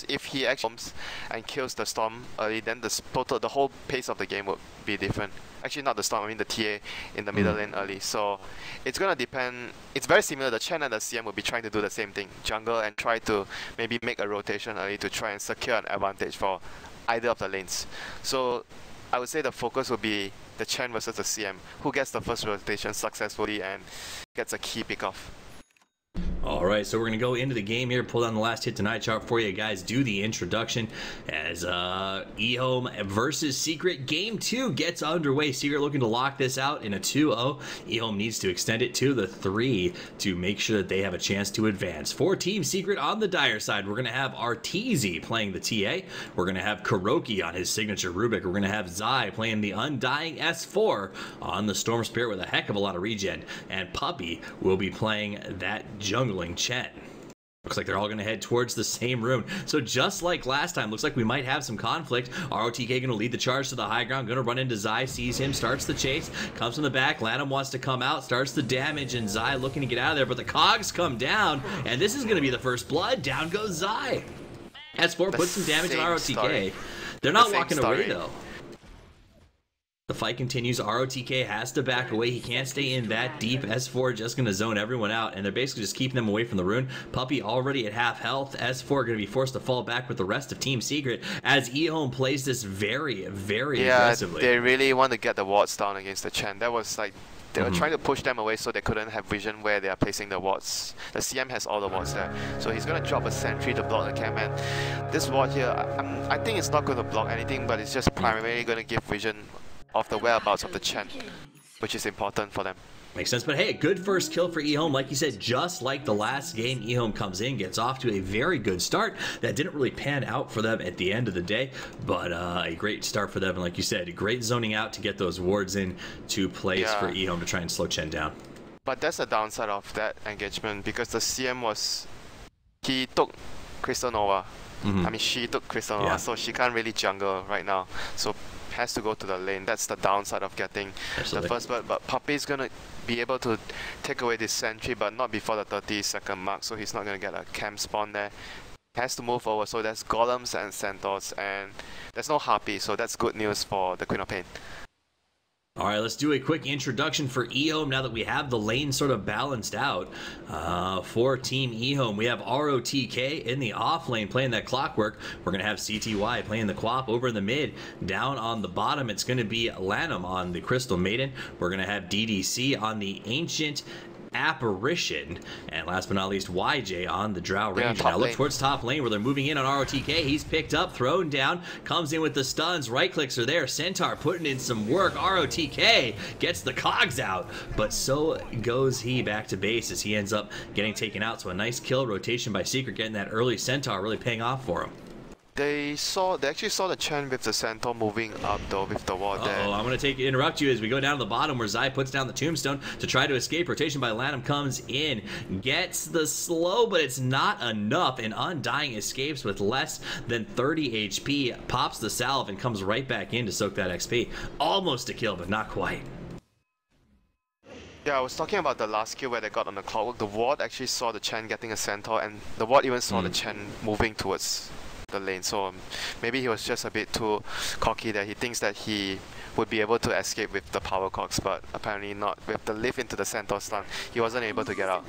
because if he actually and kills the storm early, then the total the whole pace of the game would be different. Actually, not the storm. I mean the TA in the middle mm. lane early. So it's gonna depend. It's very similar. The Chen and the CM will be trying to do the same thing, jungle and try to maybe make a rotation early to try and secure an advantage for either of the lanes. So I would say the focus will be the Chen versus the CM, who gets the first rotation successfully and gets a key pick off. All right, so we're going to go into the game here, pull down the last hit tonight chart for you guys, do the introduction as uh, eHome versus Secret Game 2 gets underway. Secret looking to lock this out in a 2-0. eHome needs to extend it to the 3 to make sure that they have a chance to advance. For Team Secret on the Dire side, we're going to have Arteezy playing the TA. We're going to have KuroKy on his signature Rubik. We're going to have Zai playing the Undying S4 on the Storm Spirit with a heck of a lot of regen. And Puppey will be playing that jungling. Looks like they're all going to head towards the same room. So just like last time, looks like we might have some conflict. ROTK going to lead the charge to the high ground, going to run into Zai, sees him, starts the chase, comes from the back. LaNm wants to come out, starts the damage, and Zai looking to get out of there, but the cogs come down, and this is going to be the first blood. Down goes Zai. S4 puts some damage on ROTK. Story. They're not the walking story. away, though. The fight continues. ROTK has to back away. He can't stay in that deep. S4 just going to zone everyone out, and they're basically just keeping them away from the rune. Puppey already at half health. S4 going to be forced to fall back with the rest of Team Secret as eHome plays this very, very yeah, aggressively. they really want to get the wards down against the Chen. That was like they were mm -hmm. trying to push them away so they couldn't have vision where they are placing the wards. The CM has all the wards there. So he's going to drop a sentry to block the camp. And this ward here, I, I think it's not going to block anything, but it's just primarily going to give vision of the whereabouts of the Chen, which is important for them. Makes sense, but hey, a good first kill for eHome. Like you said, just like the last game, eHome comes in, gets off to a very good start. That didn't really pan out for them at the end of the day, but uh, a great start for them. And like you said, great zoning out to get those wards in to place yeah. for eHome to try and slow Chen down. But that's the downside of that engagement because the CM was, he took Crystal Nova. Mm -hmm. I mean, she took Crystal Nova, yeah. so she can't really jungle right now. So has to go to the lane. That's the downside of getting Absolutely. the first bird. But is gonna be able to take away this sentry, but not before the 30 second mark, so he's not gonna get a camp spawn there. Has to move over, so there's golems and centaurs, and there's no harpy, so that's good news for the Queen of Pain. All right, let's do a quick introduction for eHome now that we have the lane sort of balanced out. Uh, for Team eHome, we have ROTK in the off lane playing that clockwork. We're going to have CTY playing the quap over in the mid. Down on the bottom, it's going to be LaNm on the Crystal Maiden. We're going to have DDC on the Ancient Apparition. And last but not least, YJ on the Drow Ranger. Yeah, now look towards top lane where they're moving in on ROTK. He's picked up, thrown down, comes in with the stuns. Right clicks are there. Centaur putting in some work. ROTK gets the cogs out, but so goes he back to base as he ends up getting taken out. So a nice kill rotation by Secret, getting that early Centaur really paying off for him. They saw, they actually saw the Chen with the Centaur moving up though with the wall uh -oh. I'm going to take interrupt you as we go down to the bottom where Zai puts down the tombstone to try to escape. Rotation by LaNm comes in, gets the slow, but it's not enough. And Undying escapes with less than 30 HP, pops the salve, and comes right back in to soak that XP. Almost a kill, but not quite. Yeah, I was talking about the last kill where they got on the clockwork. The ward actually saw the Chen getting a centaur, and the ward even saw mm. the Chen moving towards the lane. So um, maybe he was just a bit too cocky that he thinks that he would be able to escape with the power cogs, but apparently not. With the lift into the centaur stun, he wasn't able to get out.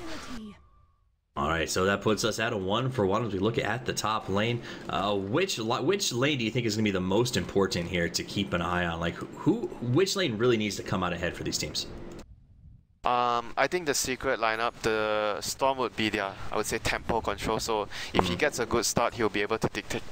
All right, so that puts us at a one for one as we look at the top lane. Uh, which which lane do you think is going to be the most important here to keep an eye on? Like, who, which lane really needs to come out ahead for these teams? Um, I think the secret lineup, the Storm would be their, I would say, tempo control. So if he mm. gets a good start, he'll be able to dictate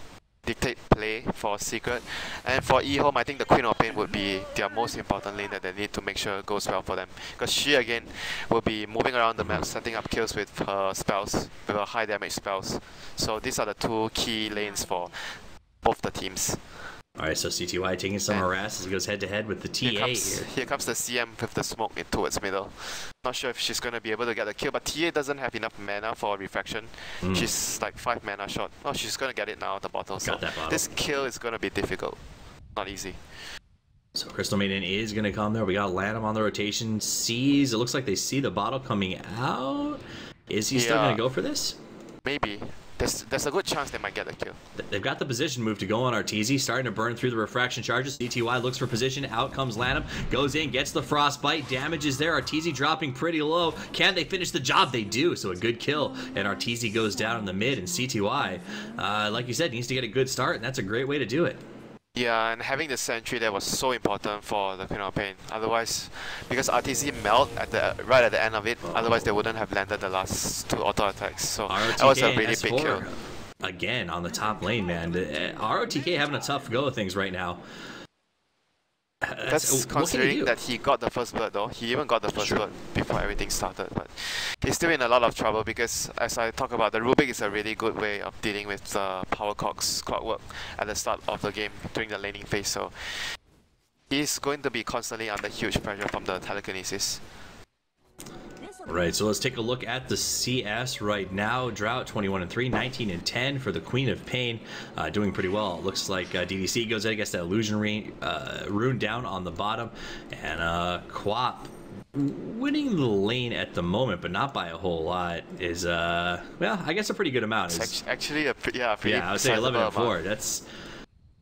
dictate play for Secret. And for eHome, I think the Queen of Pain would be their most important lane that they need to make sure goes well for them. Because she, again, will be moving around the map, setting up kills with her spells, with her high damage spells. So these are the two key lanes for both the teams. All right, so CTY taking some and harass as he goes head to head with the TA here, comes, here. Here comes the CM with the smoke in towards middle. Not sure if she's going to be able to get the kill, but TA doesn't have enough mana for refraction. Mm. She's like 5 mana short. Oh, she's going to get it now, the bottle. Got So bottle. this kill is going to be difficult. Not easy. So Crystal Maiden is going to come there. We got LaNm on the rotation. Sees, it looks like they see the bottle coming out. Is he yeah. still going to go for this? Maybe. There's there's a good chance they might get a kill. They've got the position move to go on Arteezy, starting to burn through the refraction charges. CTY looks for position, out comes LaNm, goes in, gets the frostbite, damage is there. Arteezy dropping pretty low. Can they finish the job? They do, so a good kill. And Arteezy goes down in the mid, and CTY, uh, like you said, needs to get a good start, and that's a great way to do it. Yeah, and having the sentry there was so important for the Queen of Pain. Otherwise, because RTZ melt at the right at the end of it, otherwise they wouldn't have landed the last two auto attacks. So ROTK that was a really big kill. Again, on the top lane, man. Eh, ROTK having a tough go of things right now. That's considering that he got the first blood though. He even got the first blood before everything started. But he's still in a lot of trouble because as I talk about, the Rubik is a really good way of dealing with the power clocks clockwork at the start of the game during the laning phase. So he's going to be constantly under huge pressure from the telekinesis. Right, so let's take a look at the CS right now. Drow 21 and 3, 19 and 10 for the Queen of Pain, uh, doing pretty well. It looks like uh, DDC goes against that illusion rune, uh, rune down on the bottom, and uh, Quap winning the lane at the moment, but not by a whole lot, is uh, well, I guess a pretty good amount. It's actually a yeah, pretty yeah, I would say 11 and 4. That's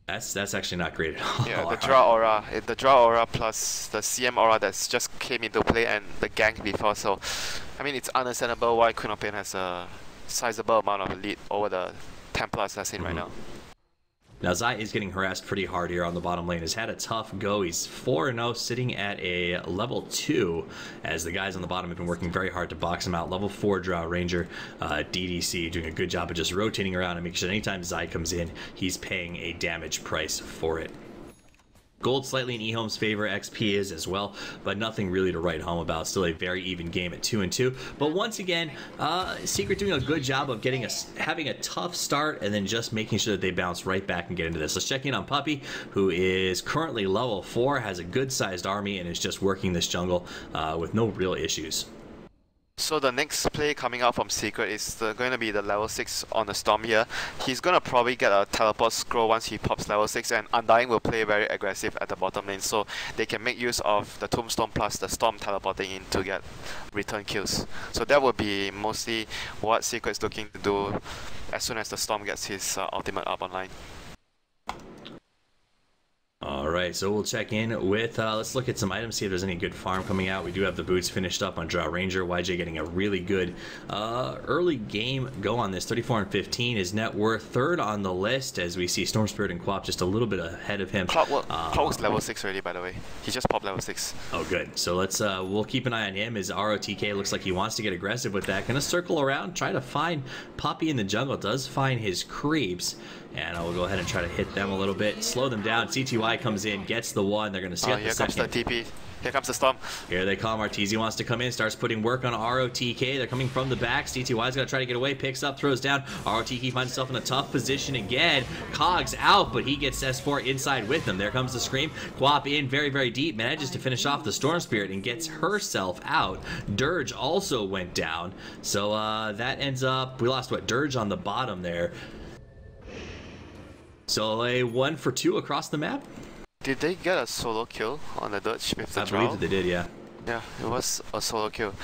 that's that's actually not great at all. Yeah, the Drow aura, the Drow aura plus the CM aura that's just came into play and the gank before. So, I mean, it's understandable why Queen of Pain has a sizable amount of lead over the Templar Assassin mm -hmm. right mm-hmm. now. Now Zai is getting harassed pretty hard here on the bottom lane. Has had a tough go. He's 4-0 sitting at a level 2 as the guys on the bottom have been working very hard to box him out. Level 4 Drow Ranger uh, DDC doing a good job of just rotating around and making sure anytime Zai comes in, he's paying a damage price for it. Gold slightly in eHome's favor, XP is as well, but nothing really to write home about. Still a very even game at 2 and 2. But once again, uh, Secret doing a good job of getting a, having a tough start and then just making sure that they bounce right back and get into this. Let's check in on Puppey, who is currently level 4, has a good sized army, and is just working this jungle uh, with no real issues. So the next play coming out from Secret is the, going to be the level 6 on the Storm here. He's going to probably get a teleport scroll once he pops level 6 and Undying will play very aggressive at the bottom lane so they can make use of the Tombstone plus the Storm teleporting in to get return kills. So that will be mostly what Secret is looking to do as soon as the Storm gets his uh, ultimate up online. All right, so we'll check in with, uh, let's look at some items, see if there's any good farm coming out. We do have the boots finished up on Drow Ranger. YJ getting a really good uh, early game go on this. 34 and 15 is net worth third on the list as we see Storm Spirit and Quap just a little bit ahead of him. Clockwork, uh, Clockwork's level 6 already, by the way. He just popped level 6. Oh, good. So let's, uh, we'll keep an eye on him as ROTK looks like he wants to get aggressive with that. Gonna circle around, try to find Puppey in the jungle. Does find his creeps. And I will go ahead and try to hit them a little bit, slow them down. CTY comes in, gets the one. They're going to see oh, here the comes the TP. Here comes the storm. Here they come. Arteezy wants to come in, starts putting work on ROTK. They're coming from the back. CTY's going to try to get away, picks up, throws down. ROTK finds himself in a tough position again. Cogs out, but he gets S4 inside with him. There comes the scream. Quap in very, very deep, manages to finish off the Storm Spirit and gets herself out. Dirge also went down. So uh, that ends up, we lost what? Dirge on the bottom there. So a one for two across the map. Did they get a solo kill on the Dutch with the I believe that they did, yeah. Yeah, it was a solo kill.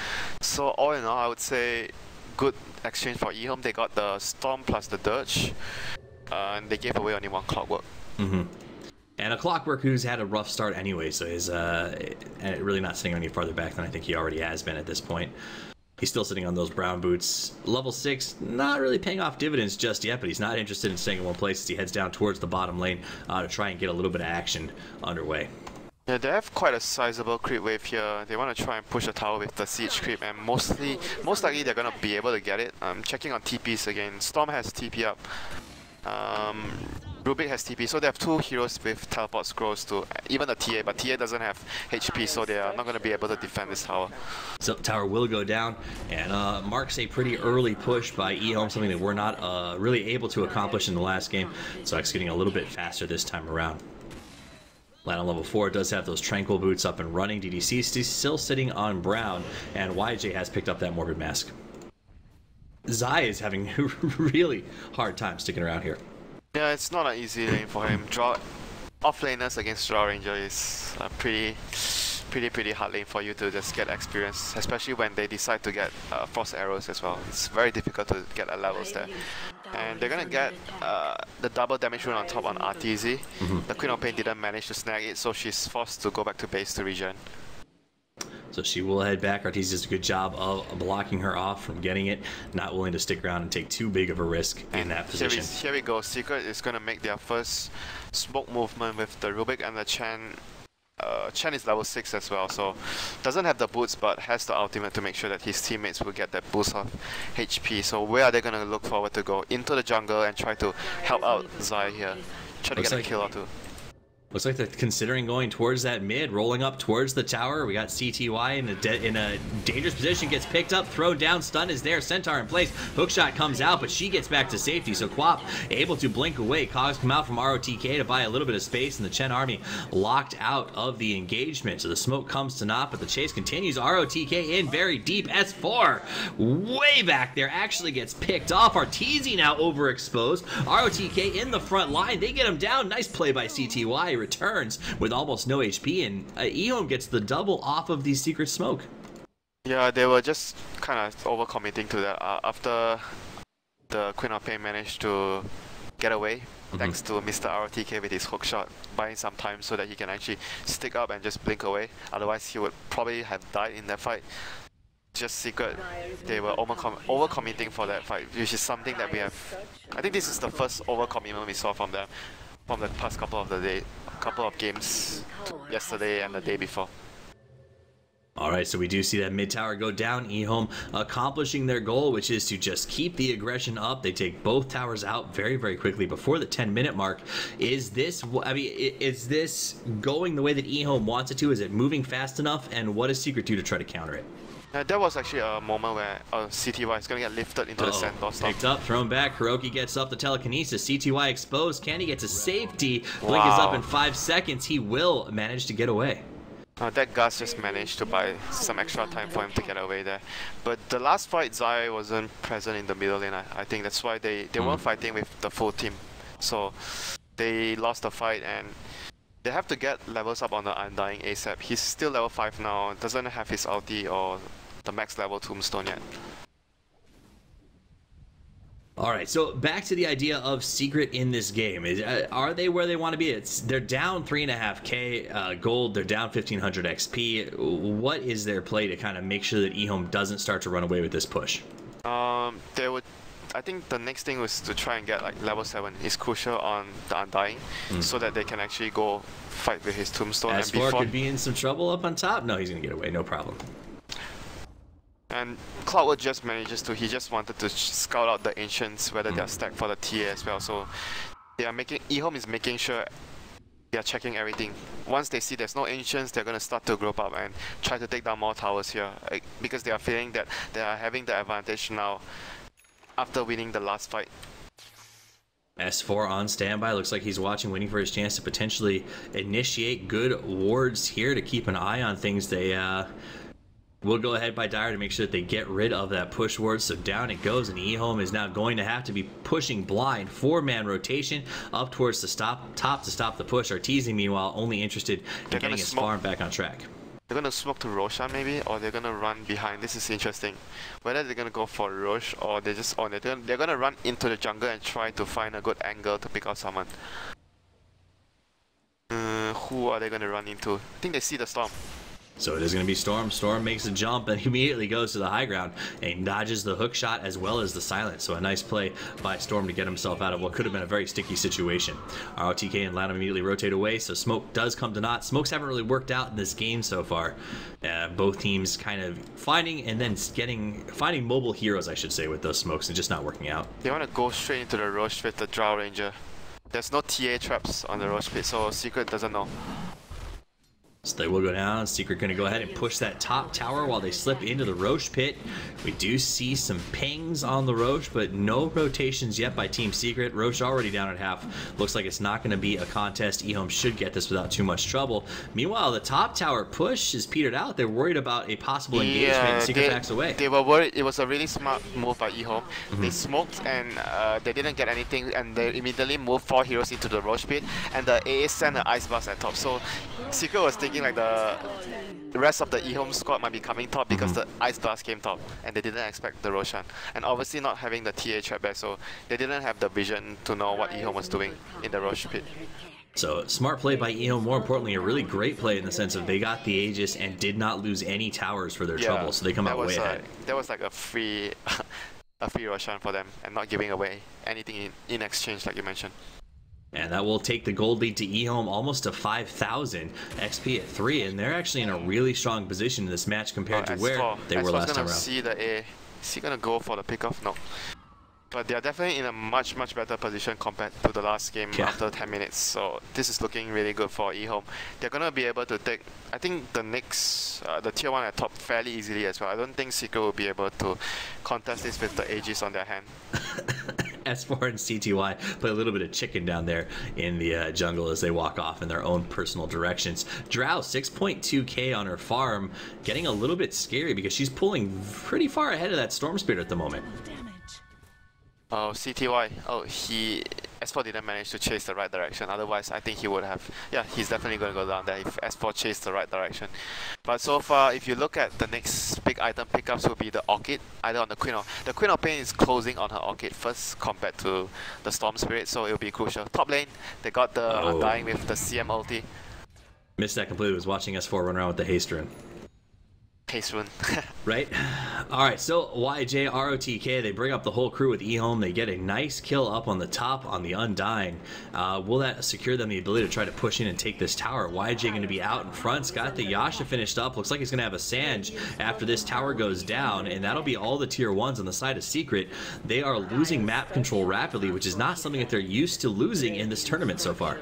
So all in all, I would say good exchange for eHome. They got the Storm plus the Dirge, uh, and they gave away only one Clockwork. Mm-hmm. And a Clockwork who's had a rough start anyway, so he's uh, really not sitting any farther back than I think he already has been at this point. He's still sitting on those brown boots. Level 6, not really paying off dividends just yet, but he's not interested in staying in one place as he heads down towards the bottom lane uh, to try and get a little bit of action underway. Yeah, they have quite a sizable creep wave here. They want to try and push the tower with the siege creep, and mostly, most likely they're gonna be able to get it. I'm checking on TPs again. Storm has TP up. Um, Rubik has TP, so they have two heroes with teleport scrolls to even the TA, but TA doesn't have HP, so they are not going to be able to defend this tower. So tower will go down, and uh, marks a pretty early push by eHome, something that we're not uh, really able to accomplish in the last game, so executing a little bit faster this time around. Land on level 4 does have those Tranquil boots up and running. DDC is still sitting on Brown, and YJ has picked up that Morbid Mask. Zai is having really hard time sticking around here. Yeah, it's not an easy lane for him. Draw offlaners against Drow Ranger is a pretty, pretty, pretty hard lane for you to just get experience, especially when they decide to get uh, frost arrows as well. It's very difficult to get a levels there. And they're gonna get uh, the double damage rune on top on RTZ. Mm -hmm. The Queen of Pain didn't manage to snag it, so she's forced to go back to base to regen. So she will head back. Arteezy does a good job of blocking her off from getting it, not willing to stick around and take too big of a risk and in that position. Here we, here we go. Secret is going to make their first smoke movement with the Rubik and the Chen. Uh, Chen is level 6 as well, so doesn't have the boots but has the ultimate to make sure that his teammates will get that boost of HP. So where are they going to look forward to go? Into the jungle and try to help out Zai here. Try to Looks get like a kill or two. Looks like they're considering going towards that mid, rolling up towards the tower. We got CTY in a, in a dangerous position, gets picked up, thrown down, stun is there, Centaur in place. Hookshot comes out, but she gets back to safety. So Quap able to blink away. Cogs come out from ROTK to buy a little bit of space, and the Chen army locked out of the engagement. So the smoke comes to naught, but the chase continues. ROTK in very deep. S4 way back there actually gets picked off. Arteezy now overexposed. ROTK in the front line. They get him down. Nice play by CTY returns with almost no HP, and uh, Ehome gets the double off of the Secret Smoke. Yeah, they were just kind of overcommitting to that. Uh, after the Queen of Pain managed to get away, mm -hmm. thanks to Mr. RTK with his hook shot, buying some time so that he can actually stick up and just blink away. Otherwise, he would probably have died in that fight. Just secret, they were overcom overcommitting for that fight, which is something that we have. I think this is the first overcommitment we saw from them from the past couple of the day, couple of games yesterday and the day before. All right, so we do see that mid tower go down. Ehome accomplishing their goal, which is to just keep the aggression up. They take both towers out very, very quickly before the 10 minute mark. Is this, I mean, is this going the way that Ehome wants it to? Is it moving fast enough? And what does Secret do to try to counter it? Uh, there was actually a moment where uh, CTY is going to get lifted into uh -oh. the storm. Picked up, thrown back. KuroKy gets up the telekinesis. CTY exposed. Can he get to safety? Blink wow. is up in five seconds. He will manage to get away. Uh, that Gus just managed to buy some extra time for him to get away there. But the last fight, Zai wasn't present in the middle lane. I, I think that's why they, they mm. weren't fighting with the full team. So they lost the fight and they have to get levels up on the Undying ASAP. He's still level 5 now, doesn't have his ulti or the max level tombstone yet. All right, so back to the idea of secret in this game. Is, uh, are they where they want to be? It's they're down three and a half k uh, gold. They're down fifteen hundred XP. What is their play to kind of make sure that Ehome doesn't start to run away with this push? Um, they would. I think the next thing was to try and get like level seven is crucial on the Undying, mm. so that they can actually go fight with his tombstone. As and before could be in some trouble up on top. No, he's gonna get away. No problem. And Cloudward just manages to, he just wanted to scout out the Ancients, whether mm. they're stacked for the TA as well. So they are making, Ehome is making sure they are checking everything. Once they see there's no Ancients, they're going to start to group up and try to take down more towers here. Because they are feeling that they are having the advantage now after winning the last fight. S4 on standby. Looks like he's watching, waiting for his chance to potentially initiate good wards here to keep an eye on things. They uh, We'll go ahead by Dire to make sure that they get rid of that push ward. So down it goes, and Ehome is now going to have to be pushing blind. Four-man rotation up towards the stop top to stop the push. Arteezy, meanwhile, only interested in they're getting his farm back on track. They're gonna smoke to Roshan maybe, or they're gonna run behind. This is interesting. Whether they're gonna go for Rosh or they're just or they're they're gonna run into the jungle and try to find a good angle to pick out someone. Uh, who are they gonna run into? I think they see the storm. So it is going to be Storm. Storm makes a jump and immediately goes to the high ground and dodges the hook shot as well as the silence. So a nice play by Storm to get himself out of what could have been a very sticky situation. ROTK and Ladder immediately rotate away, so Smoke does come to naught. Smokes haven't really worked out in this game so far. Uh, both teams kind of finding and then getting finding mobile heroes, I should say, with those smokes and just not working out. They want to go straight into the Rosh with the Drow Ranger. There's no TA traps on the Rosh pit, so Secret doesn't know. So they will go down. Secret going to go ahead and push that top tower while they slip into the Rosh pit. We do see some pings on the Rosh, but no rotations yet by Team Secret. Rosh already down at half. Looks like it's not going to be a contest. Ehome should get this without too much trouble. Meanwhile, the top tower push is petered out. They're worried about a possible engagement. Yeah, Secret they, backs away. They were worried. It was a really smart move by Ehome. Mm -hmm. They smoked and uh, they didn't get anything, and they immediately moved four heroes into the Rosh pit, and the AA sent the Ice Blast at top. So Secret was taking like the the rest of the eHome squad might be coming top because mm-hmm. the Ice Blast came top and they didn't expect the Roshan. And obviously not having the TA trap back, so they didn't have the vision to know what eHome was doing in the Rosh pit. So smart play by eHome. More importantly, a really great play in the sense of they got the Aegis and did not lose any towers for their yeah, trouble, so they come out way ahead. That was like a free, a free Roshan for them, and not giving away anything in, in exchange, like you mentioned. And that will take the gold lead to eHome almost to 5,000 XP at 3. And they're actually in a really strong position in this match compared oh, to where they were last time around. see the A. Is he going to go for the pickoff? No. But they are definitely in a much, much better position compared to the last game yeah. after 10 minutes. So this is looking really good for eHome. They're going to be able to take, I think, the next, uh, the tier 1 at top fairly easily as well. I don't think Secret will be able to contest this with the Aegis on their hand. S4 and CTY play a little bit of chicken down there in the uh, jungle as they walk off in their own personal directions. Drow, 6.2k on her farm, getting a little bit scary because she's pulling pretty far ahead of that Storm Spirit at the moment. Oh, CTY. Oh, he S4 didn't manage to chase the right direction. Otherwise, I think he would have. Yeah, he's definitely going to go down there if S4 chased the right direction. But so far, if you look at the next big item pickups, will be the Orchid, either on the Queen of the Queen of Pain is closing on her Orchid first compared to the Storm Spirit, so it'll be crucial. Top lane, they got the oh. Undying with the CM ulti. Missed that completely. Was watching S4 run around with the haste rune. Haste rune. right? Alright, so YJROTK, they bring up the whole crew with eHome. They get a nice kill up on the top on the Undying. Uh, will that secure them the ability to try to push in and take this tower? YJ going to be out in front. Got the Yasha finished up. Looks like he's going to have a Sange after this tower goes down. And that'll be all the tier 1s on the side of Secret. They are losing map control rapidly, which is not something that they're used to losing in this tournament so far.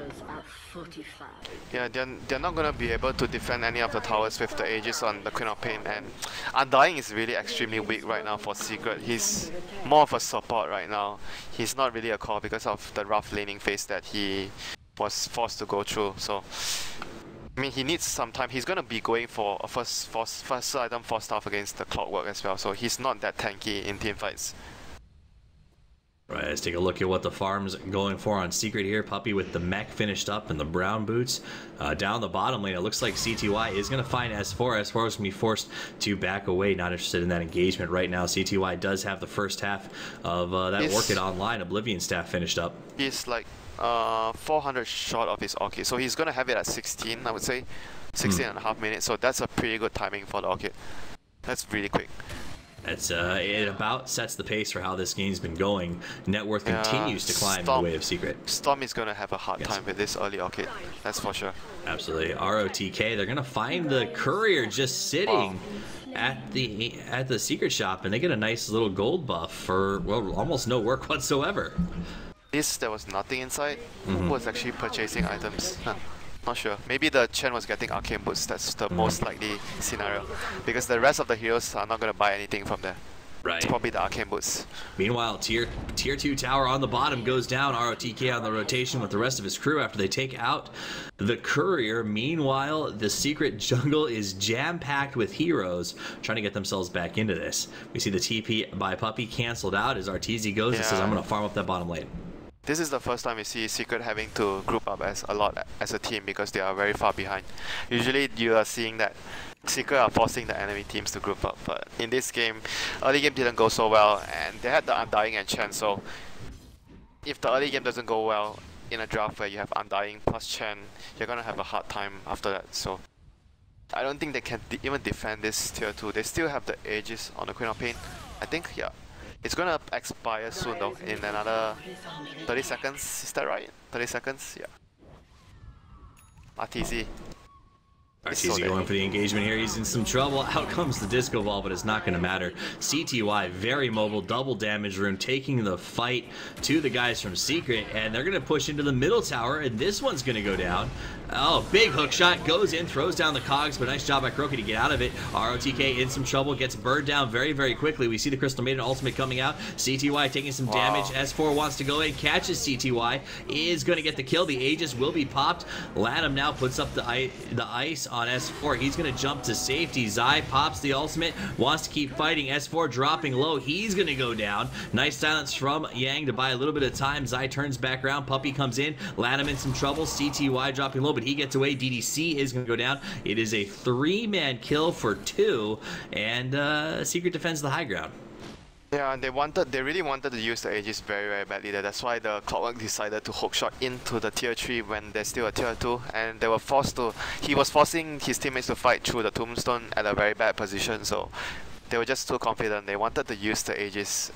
Yeah, they're, they're not going to be able to defend any of the towers with the Aegis on the Queen of Pain and Undying is really extremely weak right now for Secret. He's more of a support right now. He's not really a core because of the rough laning phase that he was forced to go through. So, I mean, he needs some time. He's going to be going for a first, first, first item, first staff against the Clockwork as well. So he's not that tanky in team fights. Right, let's take a look at what the farm's going for on Secret here. Puppey with the mech finished up and the brown boots. Uh, down the bottom lane, it looks like CTY is going to find S4. S4 is going to be forced to back away, not interested in that engagement right now. CTY does have the first half of uh, that Orchid Online Oblivion staff finished up. He's like uh, 400 short of his Orchid, so he's going to have it at 16, I would say. 16 mm. and a half minutes, so that's a pretty good timing for the Orchid. That's really quick. It's uh, it about sets the pace for how this game's been going. Net worth yeah, continues to climb Storm, in the way of Secret. Storm is going to have a hard yes. time with this early Orchid, that's for sure. Absolutely. ROTK, they're going to find the Courier just sitting wow. at the at the Secret shop, and they get a nice little gold buff for, well, almost no work whatsoever. This, there was nothing inside. Mm -hmm. Who was actually purchasing items? Huh. Not sure. Maybe the Chen was getting arcane boots. That's the mm. most likely scenario. Because the rest of the heroes are not going to buy anything from there. Right. It's probably the arcane boots. Meanwhile, tier tier two tower on the bottom goes down. ROTK on the rotation with the rest of his crew after they take out the courier. Meanwhile, the secret jungle is jam packed with heroes trying to get themselves back into this. We see the TP by Puppey canceled out as Arteezy goes yeah. and says, "I'm going to farm up that bottom lane." This is the first time we see Secret having to group up as a lot as a team because they are very far behind. Usually you are seeing that Secret are forcing the enemy teams to group up, but in this game, early game didn't go so well and they had the Undying and Chen, so if the early game doesn't go well in a draft where you have Undying plus Chen, you're gonna have a hard time after that, so I don't think they can de even defend this tier 2. They still have the Aegis on the Queen of Pain. I think, yeah, it's gonna expire soon though, in another 30 seconds, is that right? 30 seconds, yeah. Arteezy. Arteezy so going for the engagement here. He's in some trouble. Out comes the disco ball, but it's not going to matter. CTY, very mobile, double damage room, taking the fight to the guys from Secret, and they're going to push into the middle tower, and this one's going to go down. Oh, big hook shot, goes in, throws down the cogs, but nice job by KuroKy to get out of it. ROTK in some trouble, gets burned down very, very quickly. We see the Crystal Maiden ultimate coming out. CTY taking some wow. damage. S4 wants to go in, catches CTY, is going to get the kill. The Aegis will be popped. Latham now puts up the, the ice on S4. He's going to jump to safety. Zai pops the ultimate, wants to keep fighting. S4 dropping low. He's going to go down. Nice silence from Yang to buy a little bit of time. Zai turns back around. Puppey comes in. Latham in some trouble. CTY dropping low, but he gets away. DDC is going to go down. It is a three-man kill for two, and uh, Secret defends the high ground. Yeah, and they wanted, they really wanted to use the Aegis very, very badly. there. That's why the Clockwork decided to hook shot into the tier 3 when they're still a tier 2, and they were forced to, he was forcing his teammates to fight through the Tombstone at a very bad position, so they were just too confident. They wanted to use the Aegis.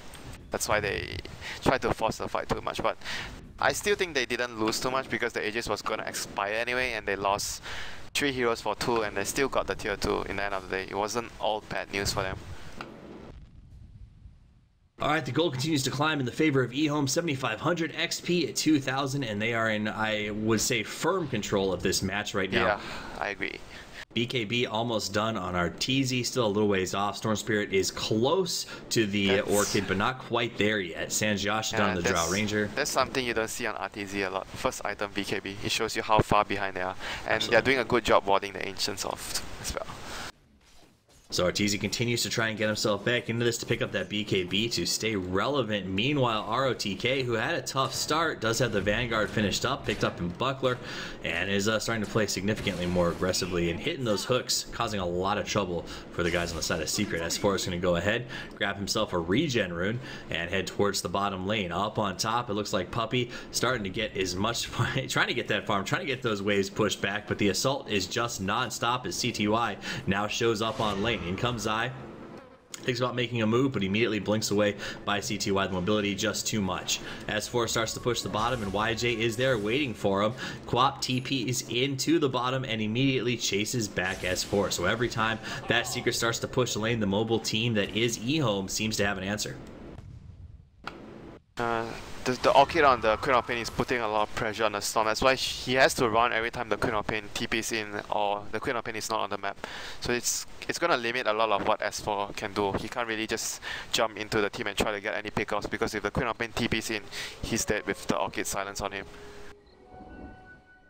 That's why they tried to force the fight too much, but I still think they didn't lose too much because the Aegis was gonna expire anyway, and they lost three heroes for two, and they still got the tier 2 in the end of the day. It wasn't all bad news for them. All right, the gold continues to climb in the favor of eHome 7500 XP at 2000, and they are in, I would say, firm control of this match right now. Yeah, I agree. BKB almost done on Arteezy, still a little ways off. Storm Spirit is close to the that's, Orchid, but not quite there yet. Sanjiyoshi yeah, done on the Drow Ranger. That's something you don't see on RTZ a lot. First item BKB, it shows you how far behind they are. And Absolutely. they're doing a good job warding the Ancients off as well. So Arteezy continues to try and get himself back into this to pick up that BKB to stay relevant. Meanwhile, ROTK, who had a tough start, does have the Vanguard finished up, picked up in Buckler, and is uh, starting to play significantly more aggressively and hitting those hooks, causing a lot of trouble for the guys on the side of Secret. S4 is going to go ahead, grab himself a regen rune, and head towards the bottom lane. Up on top, it looks like Puppey starting to get as much, trying to get that farm, trying to get those waves pushed back, but the assault is just non-stop as CTY now shows up on lane. In comes Zai. Thinks about making a move, but immediately blinks away by CTY. The mobility just too much. S4 starts to push the bottom, and YJ is there waiting for him. Quap TPs into the bottom and immediately chases back S4. So every time that Secret starts to push the lane, the mobile team that is eHome seems to have an answer. Uh, the, the Orchid on the Queen of Pain is putting a lot of pressure on the Storm. That's why he has to run every time the Queen of Pain TPs in or the Queen of Pain is not on the map. So it's it's gonna limit a lot of what S4 can do. He can't really just jump into the team and try to get any pickoffs because if the Queen of Pain TPs in, he's dead with the Orchid silence on him.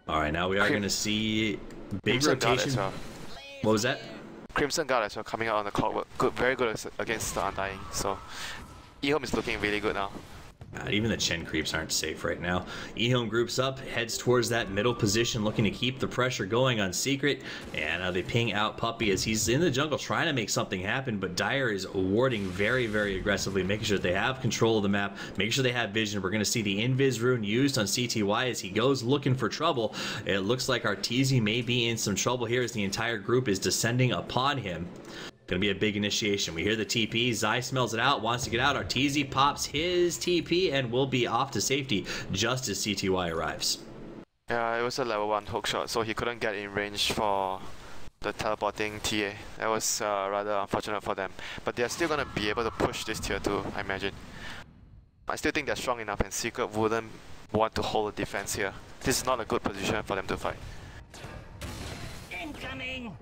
Alright, now we are gonna see big Crimson rotation. Well. What was that? Crimson Guard as well coming out on the clockwork. Good, very good against the Undying. So eHome is looking really good now. God, even the Chen creeps aren't safe right now. eHome groups up, heads towards that middle position, looking to keep the pressure going on Secret. And uh, they ping out Puppey as he's in the jungle trying to make something happen. But Dire is warding very, very aggressively, making sure they have control of the map, making sure they have vision. We're going to see the Invis rune used on CTY as he goes looking for trouble. It looks like Arteezy may be in some trouble here as the entire group is descending upon him. Gonna be a big initiation. We hear the TP. Zai smells it out, wants to get out. Arteezy pops his TP and will be off to safety just as CTY arrives. Yeah, it was a level 1 hookshot, so he couldn't get in range for the teleporting TA. That was uh, rather unfortunate for them. But they're still gonna be able to push this tier 2, I imagine. I still think they're strong enough and Secret wouldn't want to hold a defense here. This is not a good position for them to fight. Incoming!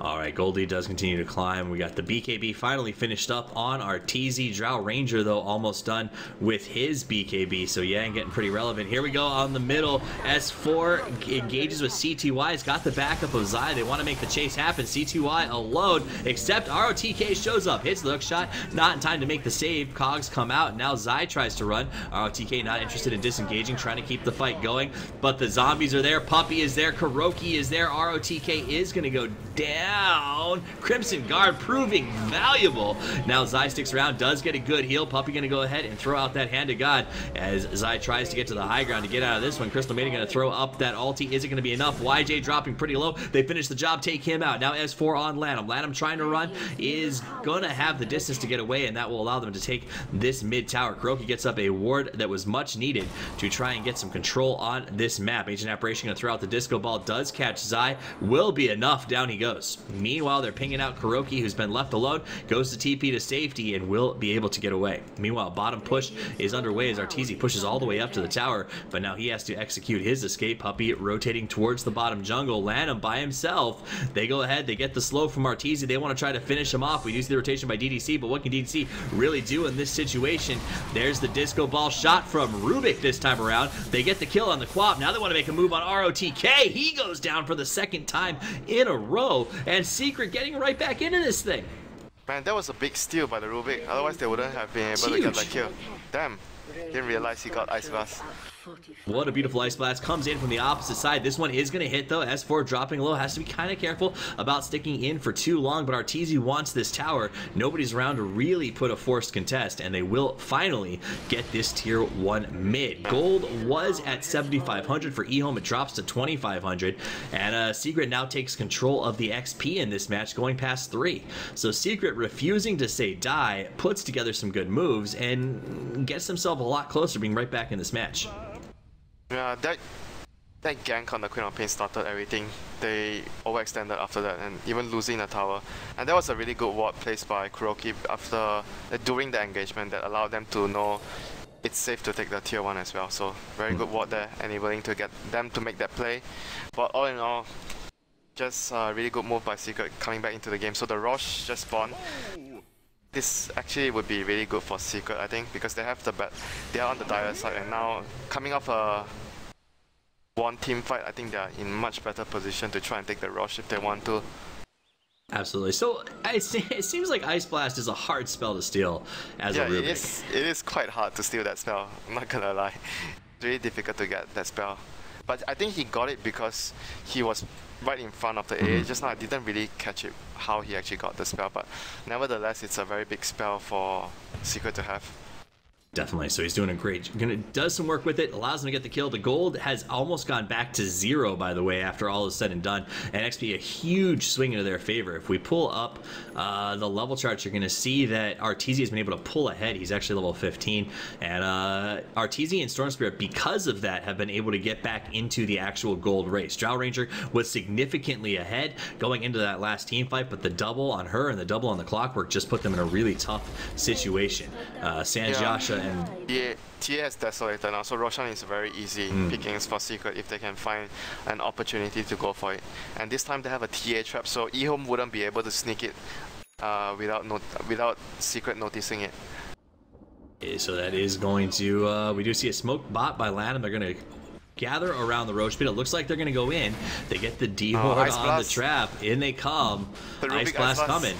All right, Goldie does continue to climb. We got the BKB finally finished up on Arteezy. Drow Ranger, though, almost done with his BKB. So, yeah, getting pretty relevant. Here we go on the middle. S4 engages with CTY. It's got the backup of Zai. They want to make the chase happen. CTY alone, except ROTK shows up. Hits the hook shot. Not in time to make the save. Cogs come out. Now Zai tries to run. ROTK not interested in disengaging, trying to keep the fight going. But the zombies are there. Puppey is there. KuroKy is there. ROTK is going to go down down. Crimson Guard proving valuable. Now Zai sticks around, does get a good heal. Puppey going to go ahead and throw out that Hand of God as Zai tries to get to the high ground to get out of this one. Crystal Maiden going to throw up that ulti. Is it going to be enough? YJ dropping pretty low. They finish the job, take him out. Now S4 on LaNm. LaNm trying to run is going to have the distance to get away, and that will allow them to take this mid tower. KuroKy gets up a ward that was much needed to try and get some control on this map. Ancient Apparition going to throw out the disco ball. Does catch Zai. Will be enough. Down he goes. Meanwhile, they're pinging out KuroKy, who's been left alone, goes to TP to safety and will be able to get away. Meanwhile, bottom push is underway as Arteezy pushes all the way up to the tower, but now he has to execute his escape. Puppey, rotating towards the bottom jungle. LaNm by himself. They go ahead, they get the slow from Arteezy. They want to try to finish him off. We do see the rotation by DDC, but what can DDC really do in this situation? There's the disco ball shot from Rubik this time around. They get the kill on the Quap. Now they want to make a move on ROTK. He goes down for the second time in a row, and Secret getting right back into this thing. Man, that was a big steal by the Rubik. Otherwise, they wouldn't have been able to get that kill. Damn. Didn't realize he got Ice Blast. What a beautiful Ice Blast. Comes in from the opposite side. This one is going to hit, though. S4 dropping low. Has to be kind of careful about sticking in for too long, but Arteezy wants this tower. Nobody's around to really put a forced contest, and they will finally get this tier 1 mid. Gold was at 7,500 for eHome. It drops to 2,500, and uh, Secret now takes control of the XP in this match, going past 3. So Secret refusing to say die, puts together some good moves, and gets himself a lot closer being right back in this match. Yeah, that that gank on the Queen of Pain started everything. They overextended after that and even losing the tower. And that was a really good ward placed by KuroKy after uh, during the engagement that allowed them to know it's safe to take the tier 1 as well. So very good ward there, enabling to get them to make that play. But all in all, just a really good move by Secret coming back into the game. So the Rosh just spawned. This actually would be really good for Secret, I think, because they have the bet. They are on the dire side, and now coming off a one team fight, I think they are in much better position to try and take the Rosh if they want to. Absolutely. So it seems like Ice Blast is a hard spell to steal as yeah, a Rubik. it is. It is quite hard to steal that spell. I'm not gonna lie. It's really difficult to get that spell. But I think he got it because he was right in front of the mm -hmm. A. Just now I didn't really catch it how he actually got the spell, but nevertheless it's a very big spell for Secret to have. Definitely. So he's doing a great, gonna does some work with it, allows him to get the kill. The gold has almost gone back to zero, by the way, after all is said and done. And XP a huge swing into their favor. If we pull up uh, the level charts, you're gonna see that Arteezy has been able to pull ahead. He's actually level 15, and uh, Arteezy and Storm Spirit, because of that, have been able to get back into the actual gold race. Drow Ranger was significantly ahead going into that last team fight, but the double on her and the double on the Clockwork just put them in a really tough situation. Uh, Sanjasha yeah and yeah, TA has Desolator now, so Roshan is very easy mm. pickings for Secret if they can find an opportunity to go for it. And this time they have a TA trap, so eHome wouldn't be able to sneak it uh, without not without Secret noticing it. so that is going to, uh, we do see a smoke bot by LaNm. They're going to gather around the Rosh pit. It looks like they're going to go in. They get the D oh, on blast. the trap. In they come. The Ice Blast, Ice Blast coming.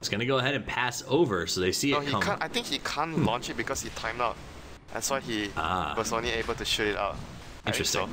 It's gonna go ahead and pass over, so they see no, it he come. Can't, I think he can't hmm. launch it because he timed out. That's why he ah. was only able to shoot it out. Interesting.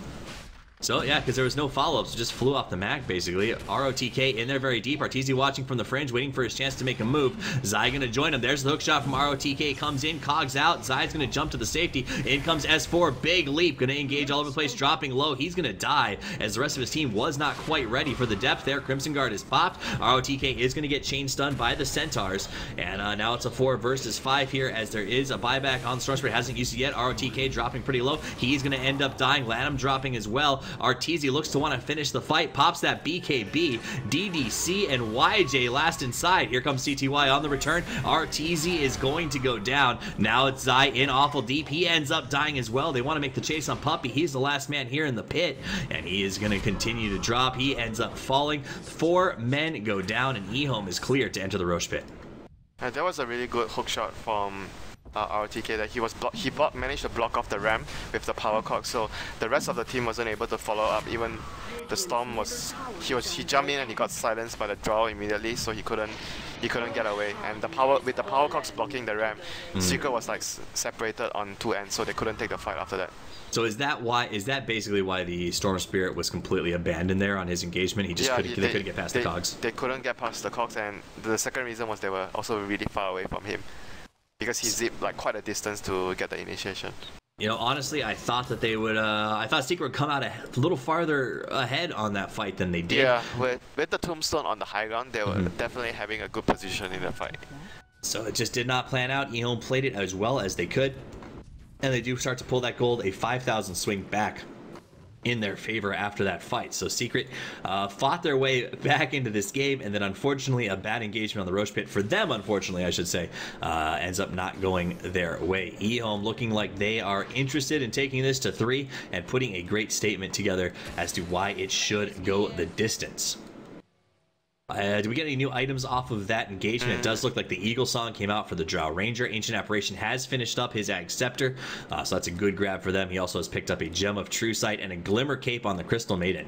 So yeah, because there was no follow-up, so just flew off the mag basically. ROTK in there very deep. Arteezy watching from the fringe, waiting for his chance to make a move. Zai gonna join him. There's the hook shot from ROTK. Comes in, cogs out. Zai's gonna jump to the safety. In comes S4, big leap, gonna engage all over the place, dropping low. He's gonna die as the rest of his team was not quite ready for the depth there. Crimson Guard is popped. ROTK is gonna get chain stunned by the Centaurs, and uh, now it's a four versus five here as there is a buyback on Storm Spirit. Hasn't used it yet. ROTK dropping pretty low. He's gonna end up dying. LaNm dropping as well. Arteezy looks to want to finish the fight, pops that BKB, DDC, and YJ last inside. Here comes CTY on the return. Arteezy is going to go down. Now it's Zai in awful deep. He ends up dying as well. They want to make the chase on Puppey. He's the last man here in the pit, and he is going to continue to drop. He ends up falling. Four men go down, and eHome is clear to enter the Rosh pit. That was a really good hook shot from uh, RTK that he was he managed to block off the ramp with the power cog, so the rest of the team wasn't able to follow up. Even the storm was he was he jumped in and he got silenced by the Drow immediately, so he couldn't he couldn't get away. And the power with the power cogs blocking the ramp, mm. Secret was like separated on two ends, so they couldn't take the fight after that. So is that why? Is that basically why the Storm Spirit was completely abandoned there on his engagement? He just yeah, couldn't, he, they, they, couldn't get past they, the cogs. They couldn't get past the cogs, and the second reason was they were also really far away from him because he zipped like quite a distance to get the initiation. You know, honestly, I thought that they would. Uh, I thought Secret would come out a little farther ahead on that fight than they did. Yeah, with with the tombstone on the high ground, they were mm -hmm. definitely having a good position in the fight. So it just did not plan out. eHome played it as well as they could, and they do start to pull that gold, a 5,000 swing back in their favor after that fight. So Secret uh, fought their way back into this game, and then unfortunately, a bad engagement on the Rosh Pit for them, unfortunately, I should say, uh, ends up not going their way. eHome looking like they are interested in taking this to three and putting a great statement together as to why it should go the distance. Uh, do we get any new items off of that engagement? It does look like the Eaglesong came out for the Drow Ranger. Ancient Apparition has finished up his Ag Scepter, uh, so that's a good grab for them. He also has picked up a Gem of True Sight and a Glimmer Cape on the Crystal Maiden.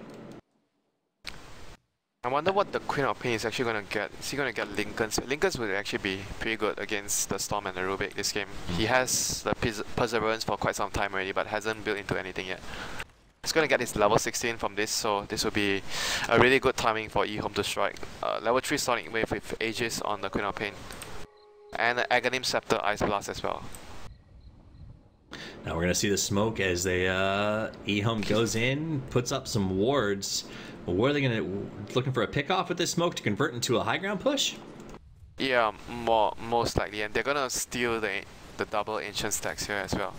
I wonder what the Queen of Pain is actually going to get. Is he going to get Linken's? Linken's would actually be pretty good against the Storm and the Rubik this game. He has the Perseverance for quite some time already, but hasn't built into anything yet. He's going to get his level 16 from this, so this will be a really good timing for eHome to strike. Uh, level 3 Sonic Wave with Aegis on the Queen of Pain. And Aghanim Scepter Ice Blast as well. Now we're going to see the smoke as they uh, eHome goes in, puts up some wards. What are they going to looking for a pick off with this smoke to convert into a high ground push? Yeah, more most likely, and they're gonna steal the the double ancient stacks here as well.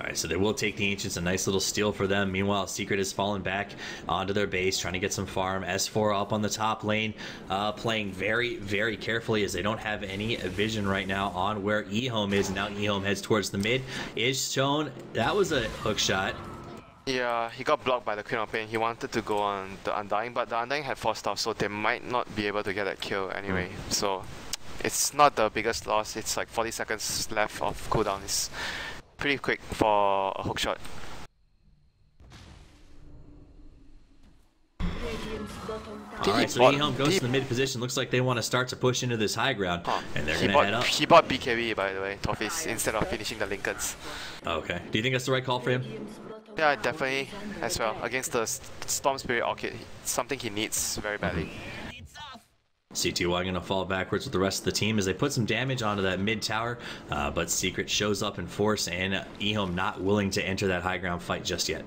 Alright, so they will take the Ancients, a nice little steal for them. Meanwhile, Secret has fallen back onto their base, trying to get some farm. S4 up on the top lane, uh, playing very, very carefully as they don't have any vision right now on where eHome is. Now eHome heads towards the mid. Is shown, that was a hook shot. Yeah, he got blocked by the Queen of Pain. He wanted to go on the Undying, but the Undying had Force Staff, so they might not be able to get that kill anyway. Mm. So, it's not the biggest loss. It's like 40 seconds left of cooldown. It's pretty quick for a hook shot. Alright, so eHome goes to the mid position. Looks like they want to start to push into this high ground. Huh. And they're going to head up. He bought BKB, by the way, Toffees, instead of finishing the Linken's. Okay. Do you think that's the right call for him? Yeah, definitely, as well. Against the Storm Spirit Orchid, something he needs very badly. Mm -hmm. CTY going to fall backwards with the rest of the team as they put some damage onto that mid tower, uh, but Secret shows up in force and eHome not willing to enter that high ground fight just yet.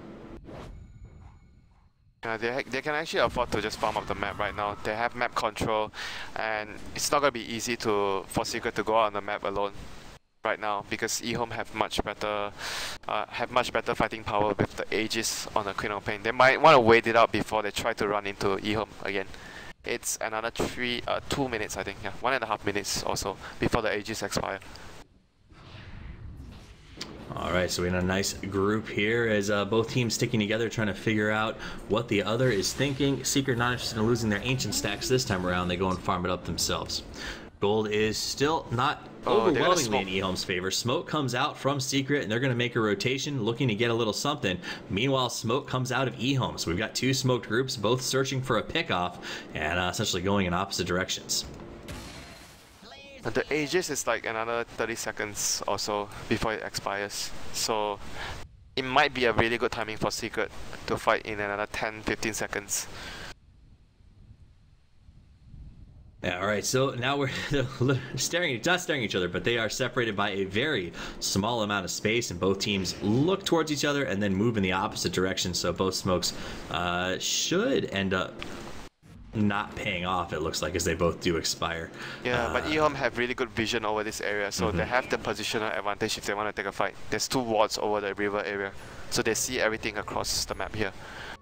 They, they can actually afford to just farm up the map right now. They have map control and it's not going to be easy to for Secret to go out on the map alone right now because eHome have much better uh, have much better fighting power with the Aegis on the Queen of Pain. They might want to wait it out before they try to run into eHome again it's another three, uh, two minutes I think, yeah, one and a half minutes also before the Aegis expire. All right, so we have a nice group here as uh, both teams sticking together, trying to figure out what the other is thinking. Secret not interested in losing their ancient stacks this time around. They go and farm it up themselves. Gold is still not oh, overwhelmingly in eHome's favor. Smoke comes out from Secret, and they're going to make a rotation, looking to get a little something. Meanwhile, Smoke comes out of eHome. So we've got two smoked groups, both searching for a pickoff, and uh, essentially going in opposite directions. The Aegis is like another 30 seconds or so before it expires. So it might be a really good timing for Secret to fight in another 10-15 seconds. Yeah, all right. So now we're staring, not staring at each other, but they are separated by a very small amount of space, and both teams look towards each other and then move in the opposite direction. So both smokes uh, should end up not paying off. It looks like as they both do expire. Yeah, uh, but eHome have really good vision over this area, so mm-hmm. they have the positional advantage if they want to take a fight. There's two wards over the river area, so they see everything across the map here.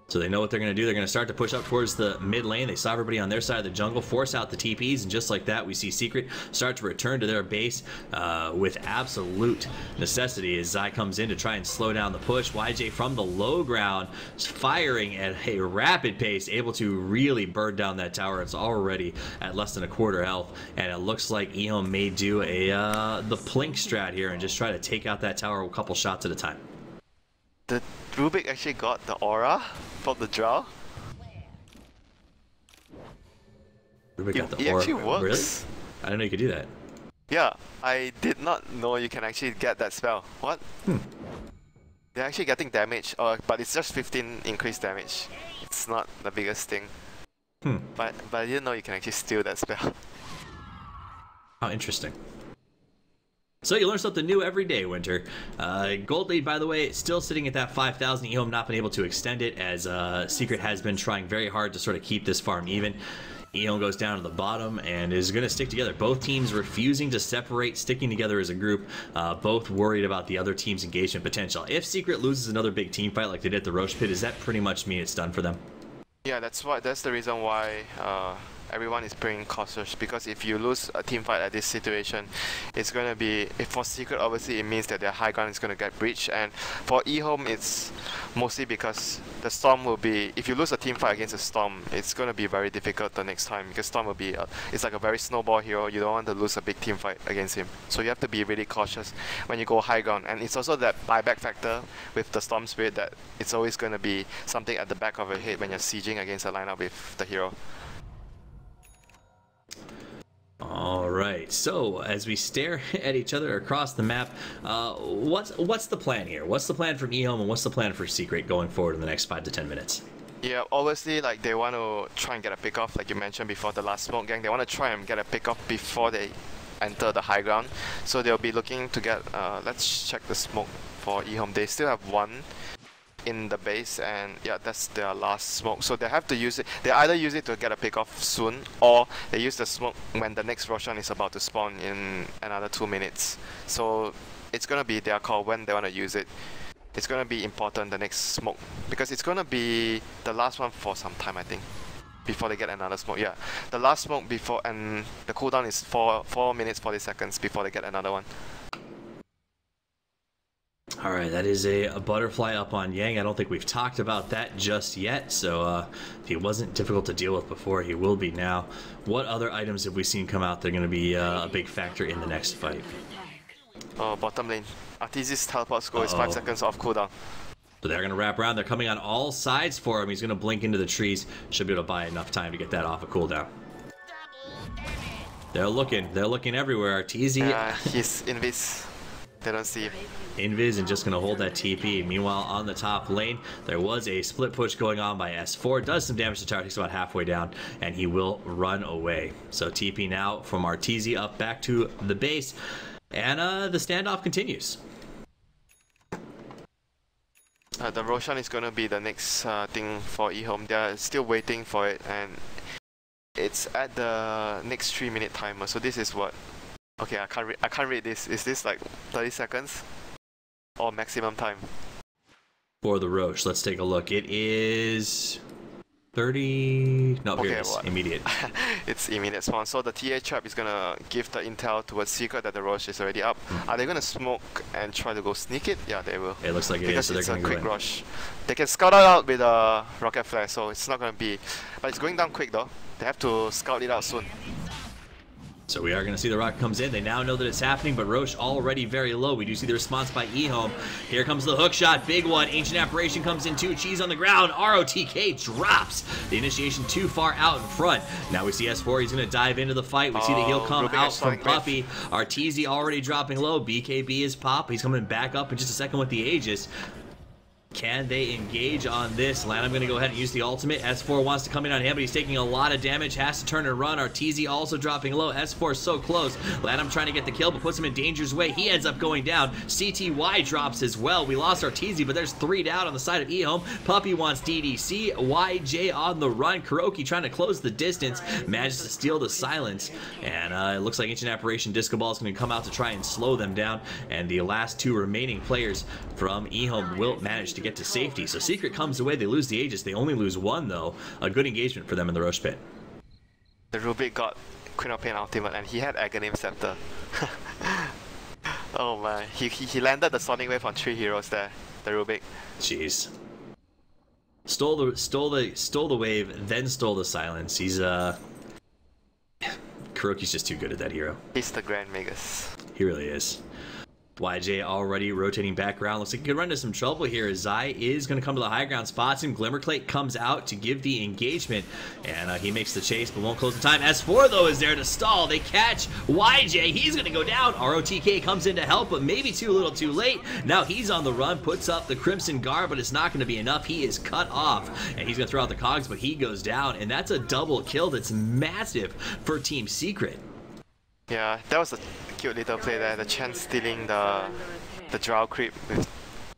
So they know what they're going to do. They're going to start to push up towards the mid lane. They saw everybody on their side of the jungle, force out the TPs, and just like that, we see Secret start to return to their base uh, with absolute necessity as Zai comes in to try and slow down the push. YJ from the low ground firing at a rapid pace, able to really burn down that tower. It's already at less than a quarter health, and it looks like eHome may do a uh, the plink strat here and just try to take out that tower a couple shots at a time. The Rubik actually got the aura from the Drow. Rubik got the it aura. actually works. Really? I didn't know you could do that. Yeah, I did not know you can actually get that spell. What? Hmm. They're actually getting damage, uh, but it's just 15 increased damage. It's not the biggest thing. Hmm. But, but I didn't know you can actually steal that spell. How interesting. So you learn something new every day, Winter. Uh, gold lead, by the way, still sitting at that 5,000. eHome not been able to extend it as uh, Secret has been trying very hard to sort of keep this farm even. eHome goes down to the bottom and is going to stick together. Both teams refusing to separate, sticking together as a group, uh, both worried about the other team's engagement potential. If Secret loses another big team fight like they did at the Rosh Pit, does that pretty much mean it's done for them? Yeah, that's why. That's the reason why uh, everyone is being cautious because if you lose a team fight at this situation, it's going to be, for Secret obviously it means that their high ground is going to get breached and for eHome it's mostly because the Storm will be, if you lose a team fight against a Storm, it's going to be very difficult the next time because Storm will be, uh, it's like a very snowball hero, you don't want to lose a big team fight against him. So you have to be really cautious when you go high ground and it's also that buyback factor with the Storm Spirit that it's always going to be something at the back of your head when you're sieging against a lineup with the hero. All right. So as we stare at each other across the map, uh, what's what's the plan here? What's the plan from eHome and what's the plan for Secret going forward in the next five to ten minutes? Yeah, obviously, like they want to try and get a pick off, like you mentioned before the last smoke gang. They want to try and get a pick off before they enter the high ground. So they'll be looking to get. Uh, let's check the smoke for eHome. They still have one in the base and yeah that's their last smoke. So they have to use it they either use it to get a pick off soon or they use the smoke when the next Roshan is about to spawn in another two minutes. So it's gonna be their call when they want to use it. It's gonna be important the next smoke because it's gonna be the last one for some time I think before they get another smoke yeah. The last smoke before and the cooldown is 4 4 minutes 40 seconds before they get another one all right, that is a, a, butterfly up on Yang. I don't think we've talked about that just yet. So uh, if he wasn't difficult to deal with before, he will be now. What other items have we seen come out that are going to be uh, a big factor in the next fight? Oh, bottom lane. Arteezy's teleport score uh -oh. is 5 seconds off cooldown. So they're going to wrap around. They're coming on all sides for him. He's going to blink into the trees. Should be able to buy enough time to get that off a of cooldown. They're looking. They're looking everywhere. Arteezy. Uh, he's invis. They don't see him. Invis and just going to hold that TP. Meanwhile, on the top lane, there was a split push going on by S4. Does some damage to takes about halfway down, and he will run away. So TP now from Arteezy up back to the base, and uh, the standoff continues. Uh, the Roshan is going to be the next uh, thing for eHome. They're still waiting for it, and it's at the next 3 minute timer. So this is what Okay, I can't read. I can't read this. Is this like 30 seconds or maximum time? For the Rosh, let's take a look. It is 30. No, okay, it. What? Immediate. it's immediate spawn. So the TA trap is gonna give the intel towards Secret that the Rosh is already up. Mm. Are they gonna smoke and try to go sneak it? Yeah, they will. It looks like it because is, so it's a quick Rosh. They can scout it out with a rocket flare, so it's not gonna be. But it's going down quick though. They have to scout it out soon. So we are going to see the rock comes in. They now know that it's happening, but Rosh already very low. We do see the response by eHome. Here comes the hook shot. Big one. Ancient Apparition comes in too. Cheese on the ground. ROTK drops. The initiation too far out in front. Now we see S4. He's going to dive into the fight. We see the heal oh, come out from Puppey. Arteezy already dropping low. BKB is pop. He's coming back up in just a second with the Aegis. Can they engage on this? I'm going to go ahead and use the ultimate. S4 wants to come in on him, but he's taking a lot of damage. Has to turn and run. Arteezy also dropping low. S4 so close. LaNm trying to get the kill, but puts him in danger's way. He ends up going down. CTY drops as well. We lost Arteezy, but there's three down on the side of eHome. Puppey wants DDC. YJ on the run. KuroKy trying to close the distance. Manages to steal the silence. And uh, it looks like Ancient Apparition Disco Ball is going to come out to try and slow them down. And the last two remaining players from eHome will manage to get to safety. So Secret comes away. They lose the Aegis. They only lose one, though. A good engagement for them in the Rosh Pit. The Rubik got Queen of Pain Ultimate, and he had Aghanim Scepter. oh man, he, he, he landed the Sonic Wave on three heroes there, the Rubik. Jeez. Stole the stole the stole the wave, then stole the silence. He's uh KuroKy's just too good at that hero. He's the Grand Magus. He really is. YJ already rotating background. Looks like he could run into some trouble here. Zai is going to come to the high ground, spots him. Glimmer Cape comes out to give the engagement, and uh, he makes the chase, but won't close the time. S4, though, is there to stall. They catch YJ. He's going to go down. ROTK comes in to help, but maybe too little too late. Now he's on the run, puts up the Crimson Guard, but it's not going to be enough. He is cut off, and he's going to throw out the cogs, but he goes down, and that's a double kill that's massive for Team Secret. Yeah, that was a cute little play there. The Chen stealing the the Drow creep with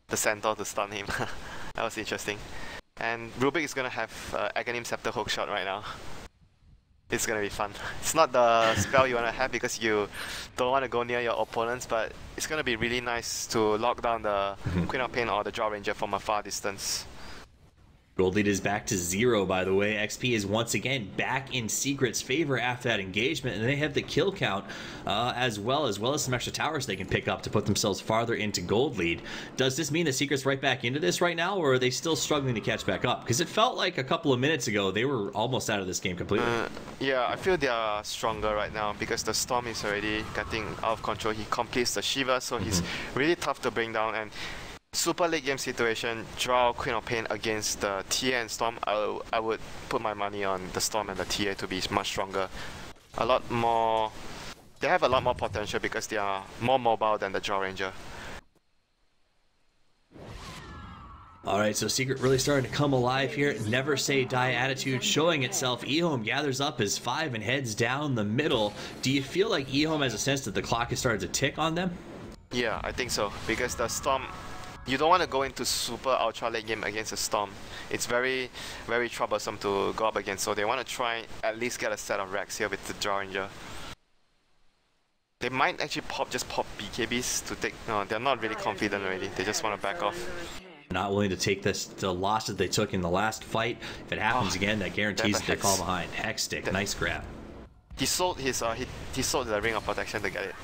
the Centaur to stun him. that was interesting. And Rubik is gonna have uh, Aghanim Scepter hook shot right now. it's gonna be fun. It's not the spell you wanna have because you don't wanna go near your opponents, but it's gonna be really nice to lock down the. Queen of Pain or the Drow Ranger from a far distance. Gold lead is back to zero, by the way. XP is once again back in Secret's favor after that engagement, and they have the kill count uh, as well, as well as some extra towers they can pick up to put themselves farther into gold lead. Does this mean the Secret's right back into this right now, or are they still struggling to catch back up? Because it felt like a couple of minutes ago they were almost out of this game completely. Uh, yeah, I feel they are stronger right now because the Storm is already getting out of control. He completes the Shiva, so mm -hmm. he's mm-hmm. really tough to bring down, and super late game situation, Drow Queen of Pain against the TA and Storm, I, I would put my money on the Storm and the TA to be much stronger. A lot more... They have a lot more potential because they are more mobile than the Drow Ranger. Alright, so Secret really starting to come alive here. Never say die attitude showing itself. Ehome gathers up his five and heads down the middle. Do you feel like Ehome has a sense that the clock has started to tick on them? Yeah, I think so. Because the Storm you don't want to go into super ultra late game against a Storm. It's very, very troublesome to go up against, so they want to try at least get a set of racks here with the Drow Ranger. They might actually pop, just pop BKBs to take, no, they're not really confident already, they just want to back off. Not willing to take this the losses they took in the last fight. If it happens oh, again, that guarantees that they fall behind. Hexstick, nice grab. He sold his, uh, he, he sold the Ring of Protection to get it.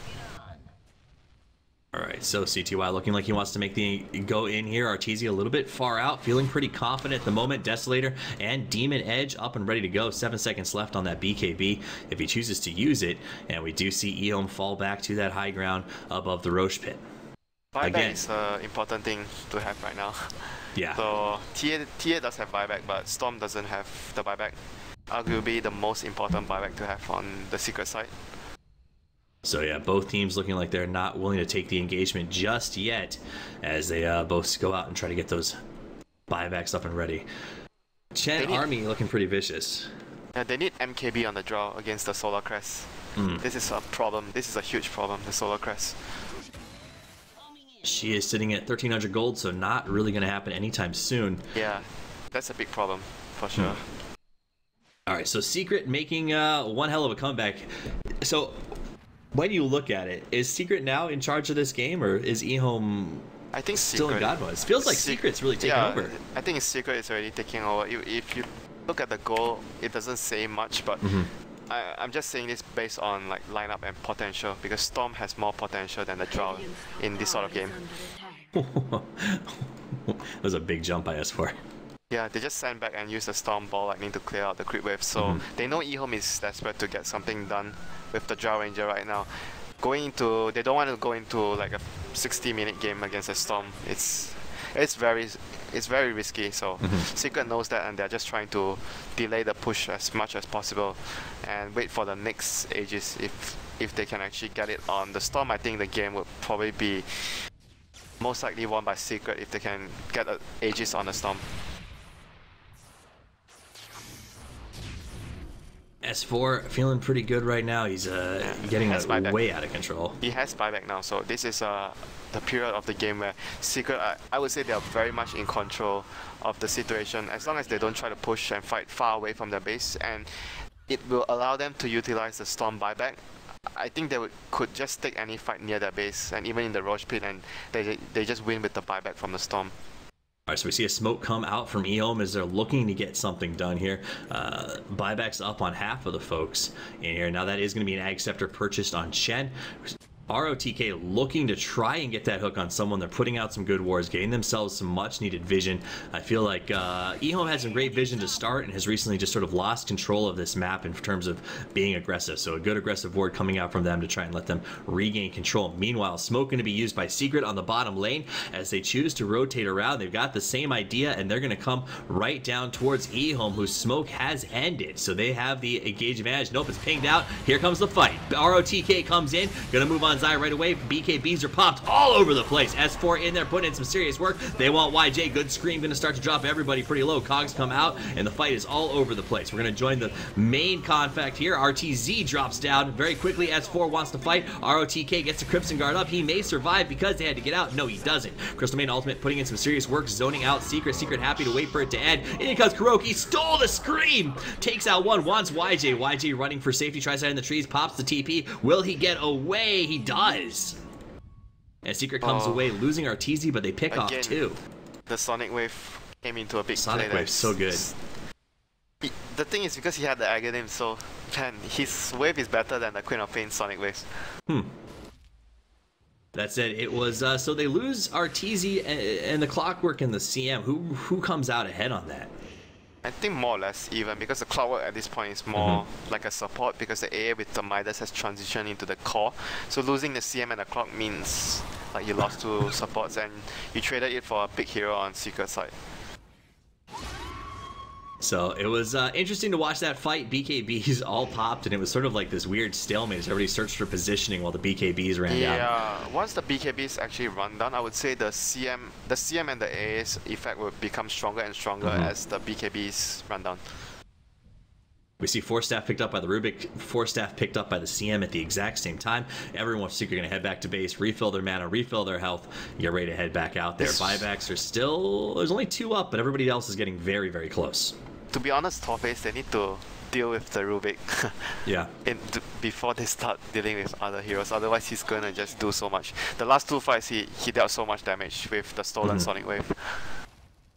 All right, so CTY looking like he wants to make the go in here. Arteezy a little bit far out, feeling pretty confident at the moment. Desolator and Demon Edge up and ready to go. Seven seconds left on that BKB if he chooses to use it. And we do see Ehome fall back to that high ground above the Rosh pit. Buyback Again. is an important thing to have right now. Yeah. So TA, TA does have buyback, but Storm doesn't have the buyback. Arguably the most important buyback to have on the secret side. So yeah, both teams looking like they're not willing to take the engagement just yet, as they uh, both go out and try to get those buybacks up and ready. Chen need, Army looking pretty vicious. Yeah, they need MKB on the Drow against the Solar Crest. Mm. This is a problem. This is a huge problem, the Solar Crest. She is sitting at 1300 gold, so not really going to happen anytime soon. Yeah, that's a big problem, for sure. Mm. All right, so Secret making uh, one hell of a comeback. So when you look at it, is Secret now in charge of this game, or is Ehome I think still Secret, in Godmode? Feels like Se Secret's really taking yeah, over. I think Secret is already taking over. If you look at the goal, it doesn't say much, but mm -hmm. I, am just saying this based on like lineup and potential because Storm has more potential than the Drow in this sort of game. that was a big jump by S4. Yeah, they just send back and use the Storm Ball Lightning to clear out the creep wave. So mm -hmm. they know Ehome is desperate to get something done with the Drow Ranger right now. Going into, they don't want to go into like a 60 minute game against a Storm. It's it's very it's very risky. So mm -hmm. Secret knows that, and they're just trying to delay the push as much as possible, and wait for the next Aegis if if they can actually get it on the Storm. I think the game would probably be most likely won by Secret if they can get an Aegis on the Storm. S4 feeling pretty good right now. He's uh, yeah, getting he way out of control. He has buyback now, so this is uh, the period of the game where Secret, uh, I would say they are very much in control of the situation as long as they don't try to push and fight far away from their base and it will allow them to utilize the Storm buyback. I think they would, could just take any fight near their base and even in the Rosh pit and they, they just win with the buyback from the Storm. All right, so we see a smoke come out from Ehome as they're looking to get something done here. Uh, buybacks up on half of the folks in here. Now that is going to be an Ag Scepter purchased on Chen. ROTK looking to try and get that hook on someone. They're putting out some good wards, getting themselves some much needed vision. I feel like uh, Ehome had some great vision to start and has recently just sort of lost control of this map in terms of being aggressive. So a good aggressive ward coming out from them to try and let them regain control. Meanwhile, smoke going to be used by Secret on the bottom lane as they choose to rotate around. They've got the same idea and they're going to come right down towards Ehome, whose smoke has ended. So they have the engage advantage. Nope, it's pinged out. Here comes the fight. ROTK comes in, going to move on Zai right away. BKBs are popped all over the place. S4 in there putting in some serious work. They want YJ. Good scream. Going to start to drop everybody pretty low. Cogs come out, and the fight is all over the place. We're going to join the main confact here. RTZ drops down very quickly. S4 wants to fight. ROTK gets the Crimson Guard up. He may survive because they had to get out. No, he doesn't. Crystal Maiden Ultimate putting in some serious work, zoning out Secret. Secret happy to wait for it to end. In comes KuroKy. Stole the scream. Takes out one. Wants YJ. YJ running for safety. Tries to in the trees. Pops the TP. Will he get away? He does. And Secret comes oh. away losing Arteezy, but they pick Again, off two. The Sonic Wave came into a big Sonic Wave, so good. The thing is because he had the Aghanim, so man, his wave is better than the Queen of Pain Sonic Waves. Hmm. That said, it was uh, so they lose Arteezy and, and the Clockwork and the CM. Who who comes out ahead on that? I think more or less even because the Clockwork at this point is more mm-hmm. like a support because the AA with the Midas has transitioned into the core. So losing the CM and the Clock means like you lost two supports and you traded it for a big hero on Secret side. So it was uh, interesting to watch that fight. BKBs all popped, and it was sort of like this weird stalemate as everybody searched for positioning while the BKBs ran yeah, down. Yeah, once the BKBs actually run down, I would say the CM, the CM and the AA's effect will become stronger and stronger mm -hmm. as the BKBs run down. We see Force Staff picked up by the Rubik, Force Staff picked up by the CM at the exact same time. Everyone's secret going to head back to base, refill their mana, refill their health, get ready to head back out there. Buybacks are still, there's only two up, but everybody else is getting very, very close to be honest, Torface, they need to deal with the Rubik. yeah. In, before they start dealing with other heroes, otherwise he's gonna just do so much. The last two fights, he, he dealt so much damage with the stolen mm-hmm. Sonic Wave.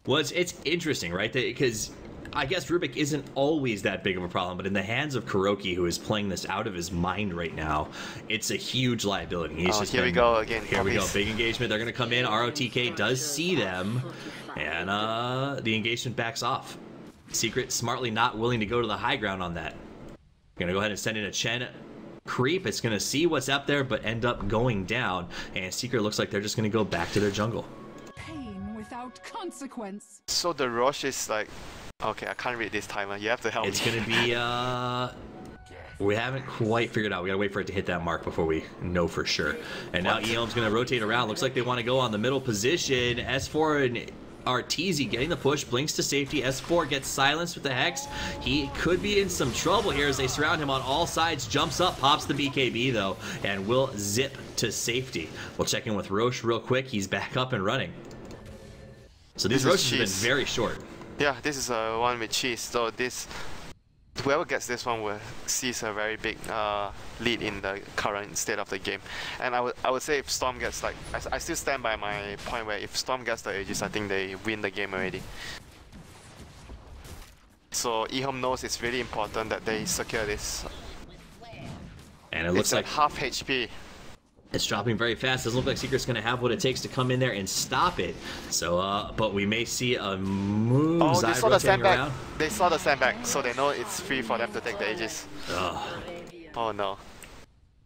Well, it's, it's interesting, right? Because I guess Rubik isn't always that big of a problem, but in the hands of KuroKy, who is playing this out of his mind right now, it's a huge liability. He's oh, here been, we go again. Here we go. Big engagement. They're going to come in. ROTK does see them, and uh, the engagement backs off. Secret smartly not willing to go to the high ground on that. Gonna go ahead and send in a Chen creep. It's gonna see what's up there, but end up going down. And Secret looks like they're just gonna go back to their jungle. Pain without consequence. So the Rosh is like, okay, I can't read this timer. You have to help it's me. It's gonna be uh. We haven't quite figured out. We gotta wait for it to hit that mark before we know for sure. And now eHome's gonna rotate around. Looks like they want to go on the middle position. S4 and Arteezy getting the push, blinks to safety. S4 gets silenced with the Hex. He could be in some trouble here as they surround him on all sides. Jumps up, pops the BKB though, and will zip to safety. We'll check in with Rosh real quick. He's back up and running. So these Roshes have been very short. Yeah, this is uh, one with cheese. So this whoever gets this one will seize a very big uh, lead in the current state of the game. And I would I would say if Storm gets like I, I still stand by my point where if Storm gets the Aegis, I think they win the game already. So eHome knows it's really important that they secure this. And it looks it's like half HP. It's dropping very fast. Doesn't look like Secret's going to have what it takes to come in there and stop it. So, uh, but we may see a move. Oh, they saw the send back. Around. They saw the send back, so they know it's free for them to take the Aegis. Ugh. Oh no.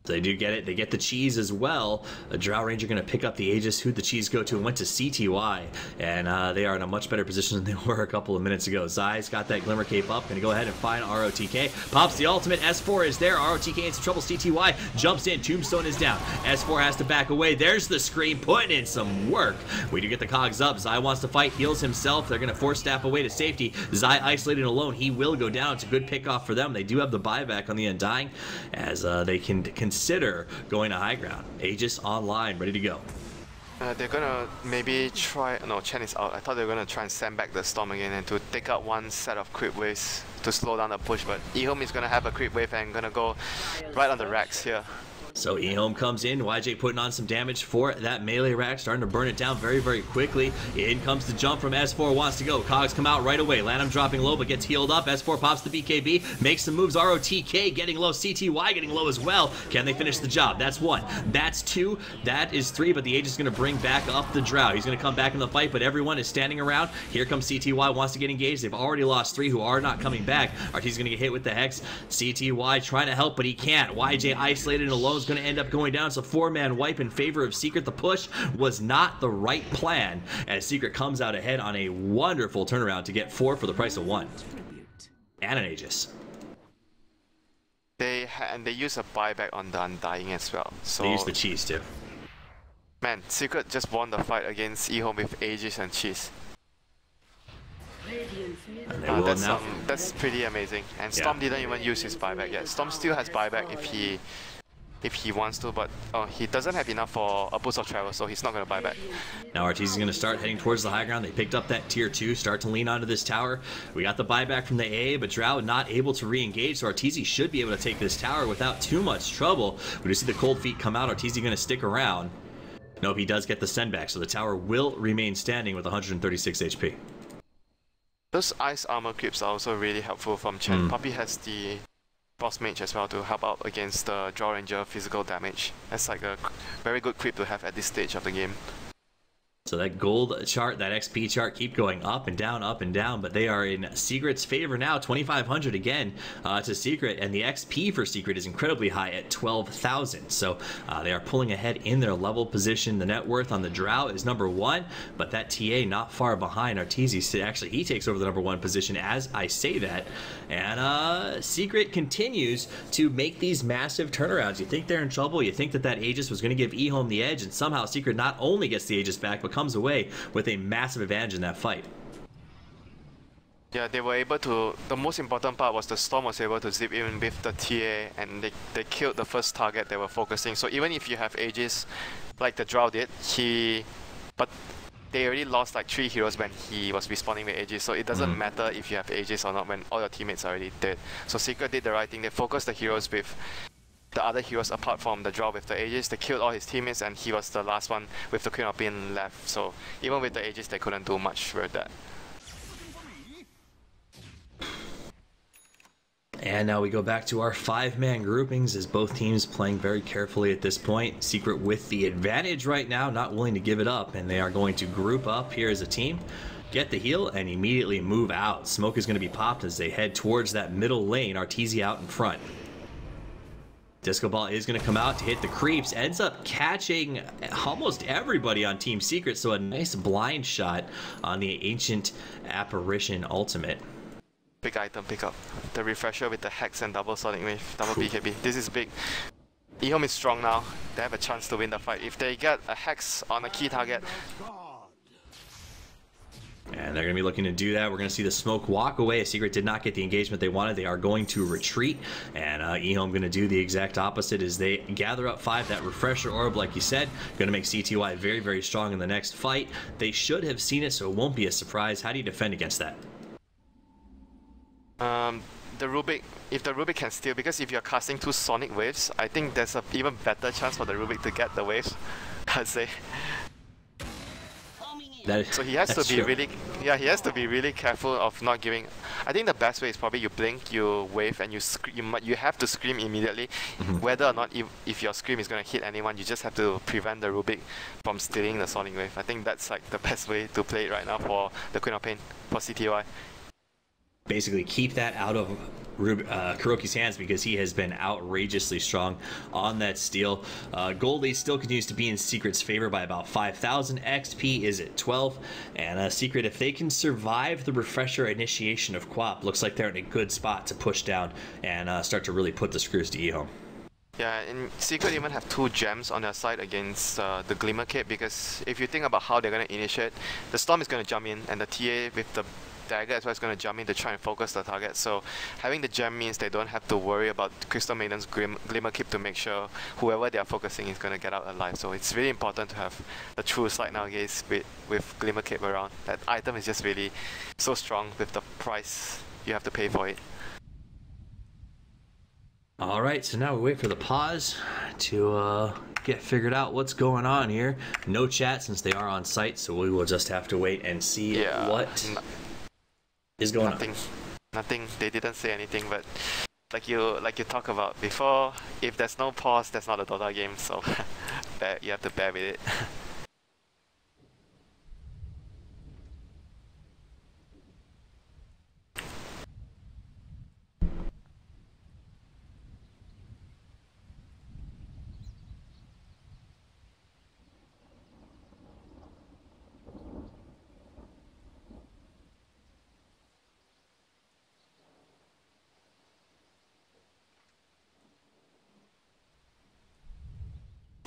They do get it. They get the cheese as well. A Drow Ranger going to pick up the Aegis. Who'd the cheese go to? And went to CTY. And uh, they are in a much better position than they were a couple of minutes ago. Zai's got that Glimmer Cape up. Going to go ahead and find ROTK. Pops the ultimate. S4 is there. ROTK in some trouble. CTY jumps in. Tombstone is down. S4 has to back away. There's the scream. Putting in some work. We do get the cogs up. Zai wants to fight. Heals himself. They're going to force staff away to safety. Zai isolated alone. He will go down. It's a good pick off for them. They do have the buyback on the Undying as uh, they can consider going to high ground. Aegis online, ready to go. Uh, they're gonna maybe try. No, Chen is out. I thought they were gonna try and send back the storm again and to take out one set of creep waves to slow down the push. But eHome is gonna have a creep wave and gonna go right on the racks here. So eHome comes in, YJ putting on some damage for that melee rack, starting to burn it down very, very quickly. In comes the jump from S4, wants to go. Cogs come out right away. LaNm dropping low, but gets healed up. S4 pops the BKB, makes some moves. ROTK getting low, CTY getting low as well. Can they finish the job? That's one. That's two. That is three, but the Aegis going to bring back up the Drow. He's going to come back in the fight, but everyone is standing around. Here comes CTY, wants to get engaged. They've already lost three who are not coming back. Art's going to get hit with the Hex. CTY trying to help, but he can't. YJ isolated and alone is going to end up going down. It's a four-man wipe in favor of Secret. The push was not the right plan as Secret comes out ahead on a wonderful turnaround to get four for the price of one. And an Aegis. They ha- and they use a buyback on the Undying as well. So they use the cheese too. Man, Secret just won the fight against eHome with Aegis and Cheese. Uh, that's, um, that's pretty amazing. And Yeah. Storm didn't even use his buyback yet. Storm still has buyback if he if he wants to, but oh, he doesn't have enough for a Boots of Travel, so he's not going to buy back. Now Arteezy's going to start heading towards the high ground. They picked up that tier 2, start to lean onto this tower. We got the buyback from the AA, but Drow not able to re-engage, so Arteezy should be able to take this tower without too much trouble. We do see the cold feet come out. Arteezy going to stick around. Nope, he does get the send back, so the tower will remain standing with 136 HP. Those ice armor creeps are also really helpful from Chen. Mm. Puppey has the boss mage as well to help out against the Drow Ranger physical damage. That's like a very good creep to have at this stage of the game. So that gold chart, that XP chart, keep going up and down, up and down, but they are in Secret's favor now. 2,500 again uh, to Secret, and the XP for Secret is incredibly high at 12,000. So uh, they are pulling ahead in their level position. The net worth on the Drow is number one, but that TA not far behind. Arteezy, actually, he takes over the number one position as I say that. And uh, Secret continues to make these massive turnarounds. You think they're in trouble, you think that that Aegis was going to give eHome the edge, and somehow Secret not only gets the Aegis back, but comes away with a massive advantage in that fight. Yeah, they were able to. The most important part was the storm was able to zip in with the TA, and they, they killed the first target they were focusing. So even if you have Aegis, like the Drow did, he, but they already lost like three heroes when he was respawning with Aegis. So it doesn't Mhm. matter if you have Aegis or not when all your teammates are already dead. So Secret did the right thing. They focused the heroes with the other heroes apart from the Drow with the Aegis. They killed all his teammates, and he was the last one with the Queen of Pain left. So even with the Aegis, they couldn't do much with that. And now we go back to our five-man groupings as both teams playing very carefully at this point. Secret with the advantage right now, not willing to give it up, and they are going to group up here as a team, get the heal, and immediately move out. Smoke is going to be popped as they head towards that middle lane. Arteezy out in front. Disco Ball is going to come out to hit the creeps. Ends up catching almost everybody on Team Secret, so a nice blind shot on the Ancient Apparition Ultimate. big item pickup. The refresher with the hex and double sonic wave, double BKB. This is big. Ehome is strong now. They have a chance to win the fight. If they get a hex on a key target, And they're going to be looking to do that. We're going to see the smoke walk away. Secret did not get the engagement they wanted. They are going to retreat. And uh, Ehome going to do the exact opposite as they gather up five. That refresher orb, like you said, going to make CTY very, very strong in the next fight. They should have seen it, so it won't be a surprise. How do you defend against that? um, the Rubik, if the Rubik can steal, because if you're casting two sonic waves, I think there's a even better chance for the Rubik to get the waves. I'd say. That, So he has to be true. really, yeah, he has to be really careful of not giving. I think the best way is probably you blink, you wave, and you scream. You, you have to scream immediately, Mm-hmm. whether or not if, if your scream is gonna hit anyone, you just have to prevent the Rubik from stealing the Sonic Wave. I think that's like the best way to play it right now for the Queen of Pain for CTY. Basically keep that out of uh, KuroKy's hands because he has been outrageously strong on that steal. Uh, Goldie still continues to be in Secret's favor by about 5,000. XP is at 12. And uh, Secret, if they can survive the refresher initiation of QoP, looks like they're in a good spot to push down and uh, start to really put the screws to Ehome. Yeah, and Secret even have two gems on their side against uh, the Glimmer Cape because if you think about how they're gonna initiate, the Storm is gonna jump in and the TA with the dagger as well is gonna jump in to try and focus the target. So having the gem means they don't have to worry about Crystal Maiden's Glim- Glimmer Cape to make sure whoever they are focusing is gonna get out alive. So it's really important to have the true sight nowadays with with Glimmer Cape around. That item is just really so strong with the price you have to pay for it. All right, so now we wait for the pause to uh, get figured out what's going on here. No chat since they are on site, so we will just have to wait and see Yeah, what is going nothing. Nothing. They didn't say anything but like you like you talk about before if there's no pause that's not a dota game so you have to bear with it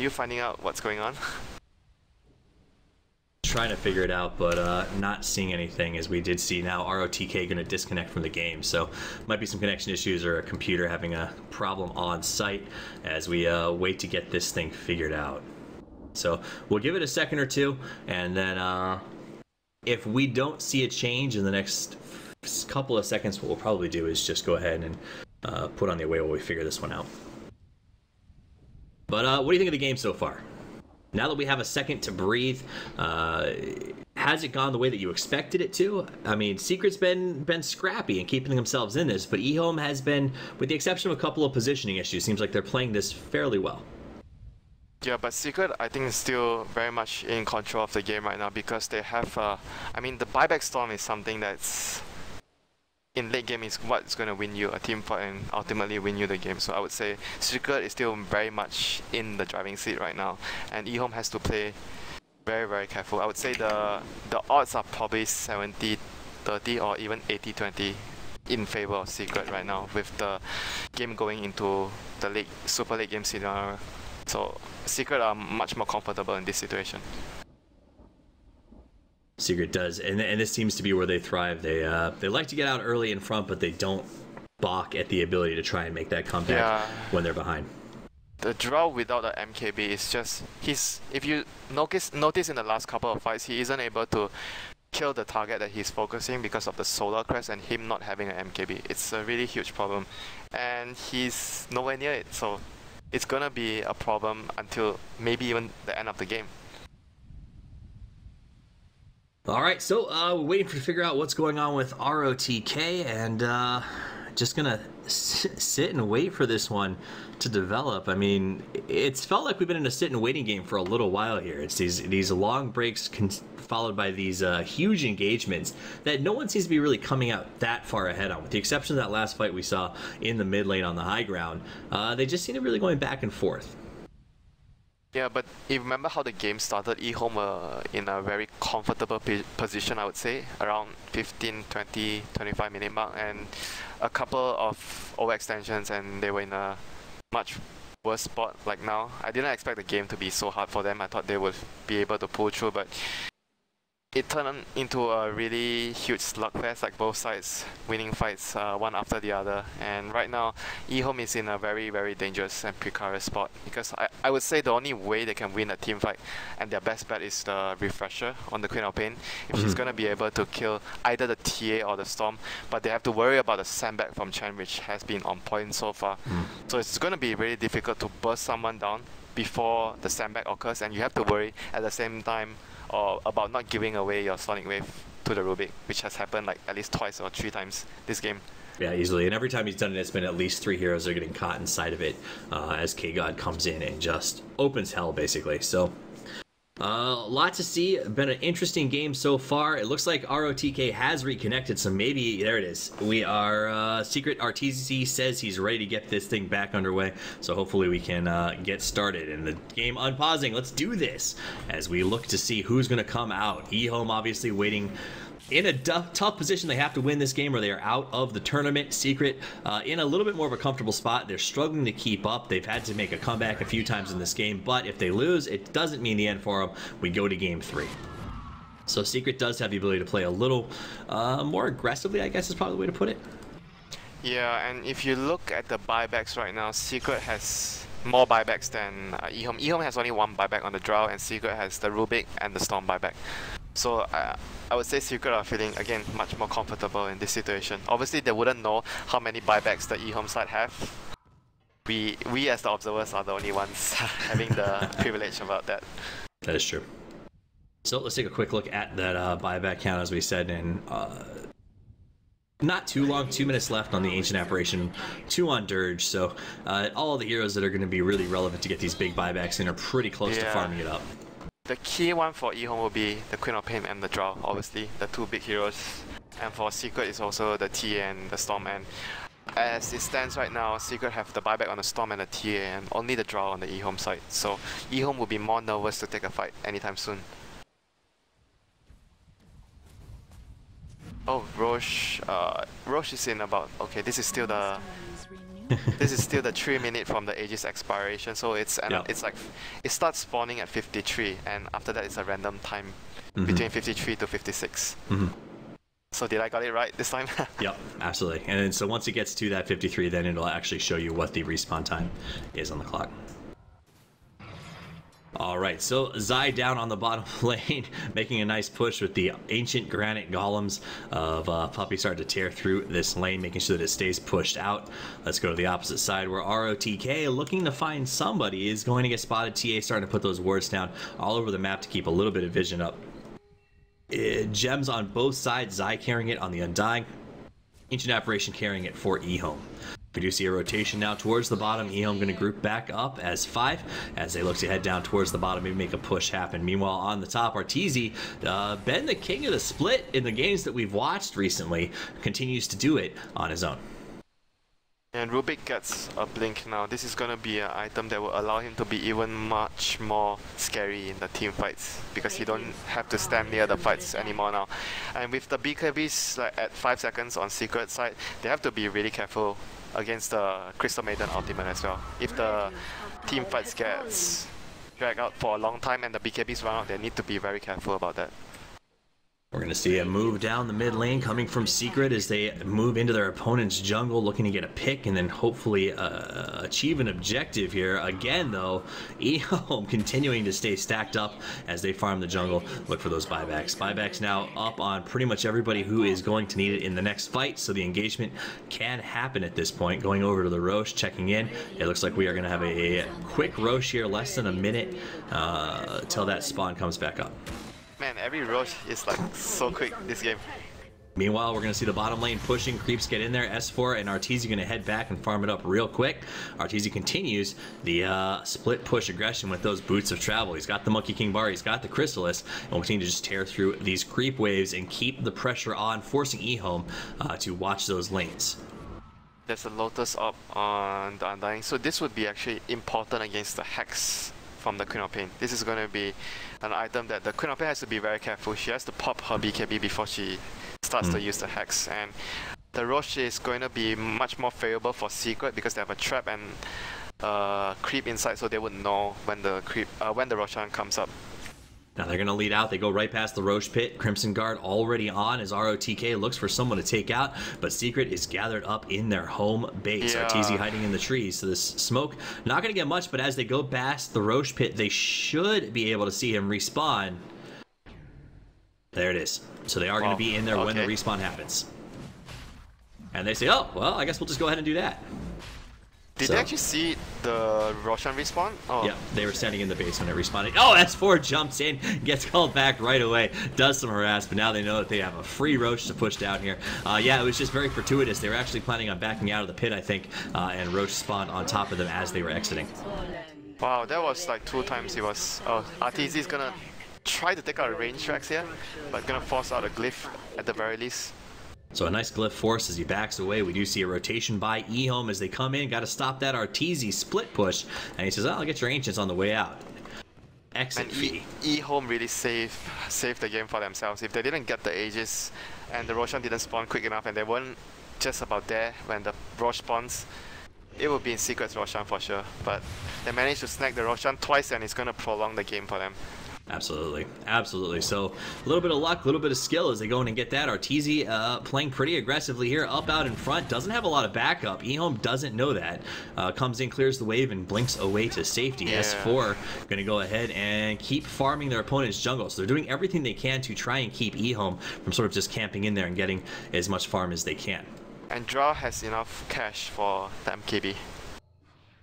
you finding out what's going on? trying to figure it out, but uh, not seeing anything as we did see now ROTK going to disconnect from the game. So might be some connection issues or a computer having a problem on site as we uh, wait to get this thing figured out. So we'll give it a second or two, and then uh, if we don't see a change in the next couple of seconds, what we'll probably do is just go ahead and uh, put on the away while we figure this one out. But uh, what do you think of the game so far? now that we have a second to breathe, uh, has it gone the way that you expected it to? I mean, Secret's been been scrappy and keeping themselves in this, but eHome has been, with the exception of a couple of positioning issues, seems like they're playing this fairly well. Yeah, but Secret, I think, is still very much in control of the game right now because they have. Uh, I mean, the buyback storm is something that's in late game is what's going to win you a team fight and ultimately win you the game. So I would say Secret is still very much in the driving seat right now, and eHome has to play very very careful. I would say the the odds are probably 70 30 or even 80 20 in favor of Secret right now with the game going into the late super late game scenario. So Secret are much more comfortable in this situation. Secret does, and and this seems to be where they thrive. They uh, they like to get out early in front, but they don't balk at the ability to try and make that comeback yeah. when they're behind. The Drow without the MKB is just he's if you notice notice in the last couple of fights he isn't able to kill the target that he's focusing because of the solar crest and him not having an MKB. It's a really huge problem, and he's nowhere near it. So it's gonna be a problem until maybe even the end of the game. All right, so uh, we're waiting for to figure out what's going on with ROTK, and uh, just gonna sit and wait for this one to develop. I mean, it's felt like we've been in a sit and waiting game for a little while here. It's these these long breaks followed by these uh, huge engagements that no one seems to be really coming out that far ahead on. With the exception of that last fight we saw in the mid lane on the high ground, uh, they just seem to be really going back and forth. Yeah, but you remember how the game started, eHome were in a very comfortable position, I would say, around 15, 20, 25 minute mark, and a couple of overextensions, and they were in a much worse spot like now. I didn't expect the game to be so hard for them. I thought they would be able to pull through, but it turned into a really huge slugfest, like both sides winning fights uh, one after the other. And right now, eHome is in a very, very dangerous and precarious spot because I, I would say the only way they can win a team fight and their best bet is the refresher on the Queen of Pain. If mm-hmm. she's going to be able to kill either the TA or the Storm, but they have to worry about the send back from Chen, which has been on point so far. Mm. So it's going to be really difficult to burst someone down before the send back occurs, and you have to worry at the same time or about not giving away your Sonic Wave to the Rubik, which has happened like at least twice or three times this game. Yeah, easily. And every time he's done it, it's been at least three heroes are getting caught inside of it uh, as K God comes in and just opens hell, basically. So uh, lot to see. Been an interesting game so far. It looks like ROTK has reconnected, so maybe there it is. We are uh, Secret RTZ says he's ready to get this thing back underway. So hopefully we can uh, get started. And the game unpausing. Let's do this as we look to see who's going to come out. eHome obviously waiting in a tough position. They have to win this game or they are out of the tournament. Secret uh, in a little bit more of a comfortable spot. They're struggling to keep up. They've had to make a comeback a few times in this game, but if they lose, it doesn't mean the end for them. We go to game three. So Secret does have the ability to play a little uh, more aggressively, I guess is probably the way to put it. Yeah, and if you look at the buybacks right now, Secret has more buybacks than uh, eHome. eHome has only one buyback on the Drow, and Secret has the Rubik and the Storm buyback. So uh, I would say Secret are feeling again much more comfortable in this situation. Obviously, they wouldn't know how many buybacks the eHome side have. We we as the observers are the only ones having the privilege about that. That is true. So let's take a quick look at that uh, buyback count, as we said, and uh, not too long, two minutes left on the Ancient Apparition, two on Dirge. So uh, all the heroes that are going to be really relevant to get these big buybacks in are pretty close yeah. to farming it up. The key one for eHome will be the Queen of Pain and the Drow, obviously, the two big heroes. And for Secret is also the TA and the Storm. And as it stands right now, Secret have the buyback on the Storm and the TA and only the Drow on the eHome side. So eHome will be more nervous to take a fight anytime soon. Oh, Rosh. Uh, Rosh is in about. Okay, this is still the this is still the three minute from the Aegis expiration, so it's an, yep. it's like it starts spawning at 53, and after that it's a random time mm-hmm. between 53 to 56. Mm-hmm. So did I got it right this time? yep, absolutely. And then so once it gets to that 53, then it'll actually show you what the respawn time is on the clock. All right, so Zai down on the bottom lane, making a nice push with the ancient granite golems of uh, Puppey start to tear through this lane, making sure that it stays pushed out. Let's go to the opposite side where ROTK, looking to find somebody, is going to get spotted. TA starting to put those wards down all over the map to keep a little bit of vision up. It, gems on both sides, Zai carrying it on the Undying, Ancient Apparition carrying it for eHome. We do see a rotation now towards the bottom. eHome going to group back up as five as they look to head down towards the bottom, maybe make a push happen. Meanwhile, on the top, Arteezy, uh, been the king of the split in the games that we've watched recently, continues to do it on his own. And Rubik gets a blink now. This is gonna be an item that will allow him to be even much more scary in the team fights because he don't have to stand near the fights anymore now. And with the BKBs like at 5 seconds on secret side, they have to be really careful against the Crystal Maiden ultimate as well. If the team fights gets dragged out for a long time and the BKBs run out, they need to be very careful about that. We're going to see a move down the mid lane coming from Secret as they move into their opponent's jungle looking to get a pick and then hopefully uh, achieve an objective here. Again, though, eHome continuing to stay stacked up as they farm the jungle. Look for those buybacks. Buybacks now up on pretty much everybody who is going to need it in the next fight, so the engagement can happen at this point. Going over to the Rosh, checking in. It looks like we are going to have a quick Rosh here, less than a minute uh, till that spawn comes back up. Man, every rush is like so quick this game. Meanwhile, we're going to see the bottom lane pushing. Creeps get in there. S4 and Arteezy going to head back and farm it up real quick. Arteezy continues the uh, split push aggression with those boots of travel. He's got the Monkey King bar. He's got the Crystalys. And we'll continue to just tear through these creep waves and keep the pressure on, forcing eHome uh, to watch those lanes. There's a Lotus up on the Undying. So this would be actually important against the Hex from the Queen of Pain. This is going to be an item that the Queen of Pain has to be very careful. She has to pop her BKB before she starts mm. to use the Hex. And the Rosh is going to be much more favorable for Secret because they have a trap and uh, creep inside so they would know when the creep uh, when the Roshan comes up. Now they're going to lead out. They go right past the Rosh pit. Crimson Guard already on as ROTK looks for someone to take out, but Secret is gathered up in their home base. Yeah. RTZ hiding in the trees. So this smoke, not going to get much, but as they go past the Rosh pit, they should be able to see him respawn. There it is. So they are going to be in there okay. when the respawn happens. And they say, oh, well, I guess we'll just go ahead and do that. Did so. they actually see the Roshan respawn? Oh. Yeah, they were standing in the base when it respawned. Oh, S4 jumps in, gets called back right away, does some harass, but now they know that they have a free Rosh to push down here. Uh, yeah, it was just very fortuitous. They were actually planning on backing out of the pit, I think, uh, and Rosh spawned on top of them as they were exiting. Wow, that was like two times he was... Oh, RTZ is gonna try to take out a range tracks here, but gonna force out a glyph at the very least. So a nice glyph force as he backs away. We do see a rotation by eHome as they come in. Got to stop that Arteezy split push. And he says, oh, I'll get your Ancients on the way out. Exit and fee. E eHome really saved, saved the game for themselves. If they didn't get the Aegis and the Roshan didn't spawn quick enough and they weren't just about there when the Rosh spawns, it would be in Secret's Roshan for sure. But they managed to snag the Roshan twice and it's going to prolong the game for them. Absolutely, absolutely. So a little bit of luck, a little bit of skill as they go in and get that. Arteezy uh, playing pretty aggressively here, up out in front. Doesn't have a lot of backup. eHome doesn't know that. Uh, comes in, clears the wave, and blinks away to safety. Yeah. S4 going to go ahead and keep farming their opponent's jungle. So they're doing everything they can to try and keep eHome from sort of just camping in there and getting as much farm as they can. And Drow has enough cash for the MKB.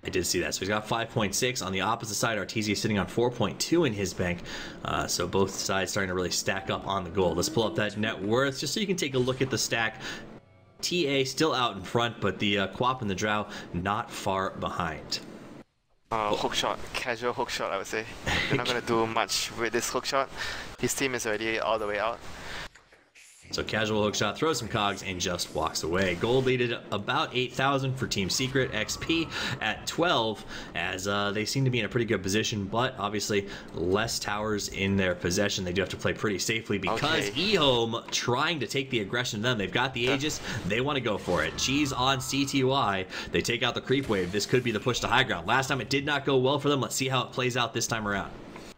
I did see that. So he's got 5.6. On the opposite side, Arteezy is sitting on 4.2 in his bank. Uh, so both sides starting to really stack up on the gold. Let's pull up that net worth just so you can take a look at the stack. TA still out in front, but the uh, QoP and the Drow not far behind. Uh, hook shot, casual hook shot, I would say. They're not going to do much with this hook shot. His team is already all the way out. So casual hook shot, throws some cogs, and just walks away. Gold leaded about 8,000 for Team Secret. XP at 12, as uh, they seem to be in a pretty good position, but obviously less towers in their possession. They do have to play pretty safely because okay. eHome trying to take the aggression to them. They've got the Aegis. They want to go for it. Cheese on CTY. They take out the creep wave. This could be the push to high ground. Last time it did not go well for them. Let's see how it plays out this time around.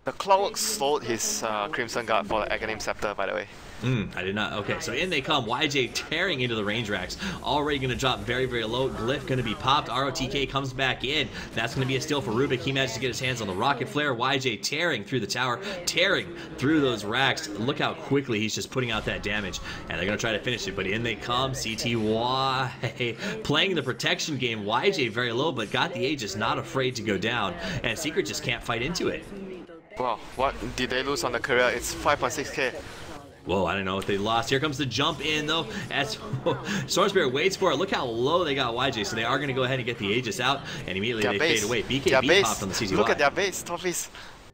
The Clockwork slowed his uh, Crimson Guard for the Aghanim Scepter, by the way. Mm, I did not. Okay, so in they come. YJ tearing into the range racks. Already going to drop very, very low. Glyph going to be popped. ROTK comes back in. That's going to be a steal for Rubik. He manages to get his hands on the rocket flare. YJ tearing through the tower, tearing through those racks. Look how quickly he's just putting out that damage. And they're going to try to finish it. But in they come. CTY playing the protection game. YJ very low, but got the Aegis, not afraid to go down. And Secret just can't fight into it. Wow, what did they lose on the courier? It's 5.6k. Whoa, I don't know if they lost. Here comes the jump in, though. As Storm Spirit waits for it. Look how low they got YJ. So they are going to go ahead and get the Aegis out, and immediately their they base. fade away. BKB popped on the CTY. Look at their base, Toffies.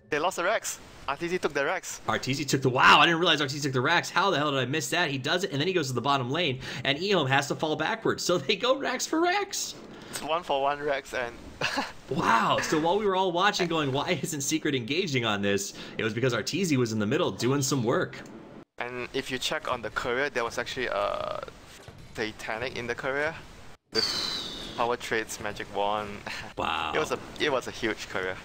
They lost the Rax. RTZ took the Rax. RTZ took the wow. I didn't realize RTZ took the Rax. How the hell did I miss that? He does it, and then he goes to the bottom lane, and eHome has to fall backwards. So they go Rax for Rax. It's one for one Rax, and wow. So while we were all watching, going, why isn't Secret engaging on this? It was because Arteezy was in the middle doing some work. And if you check on the courier, there was actually a Satanic in the courier with power treads, magic wand. Wow. it was a it was a huge courier.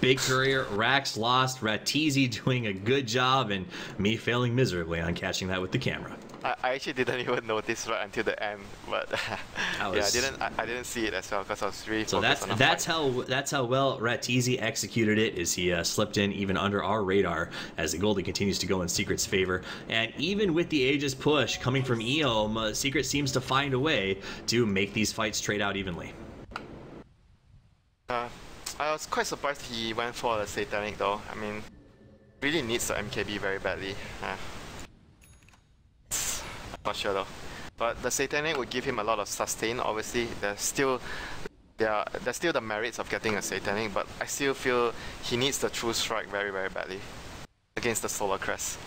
Big Courier, Rax lost, Arteezy doing a good job, and me failing miserably on catching that with the camera. I, I actually didn't even notice right until the end, but yeah, I didn't I, I, didn't see it as well because I was really so that's that's fight. how that's how well Arteezy executed it. Is he uh, slipped in even under our radar as the Goldie continues to go in Secret's favor, and even with the Aegis push coming from eHome, uh, Secret seems to find a way to make these fights trade out evenly. Uh, I was quite surprised he went for the Satanic though. I mean, really needs the MKB very badly. Uh, not sure though. But the Satanic would give him a lot of sustain. Obviously, there's still there are, there's still the merits of getting a Satanic, but I still feel he needs the True Strike very very badly against the Solar Crest.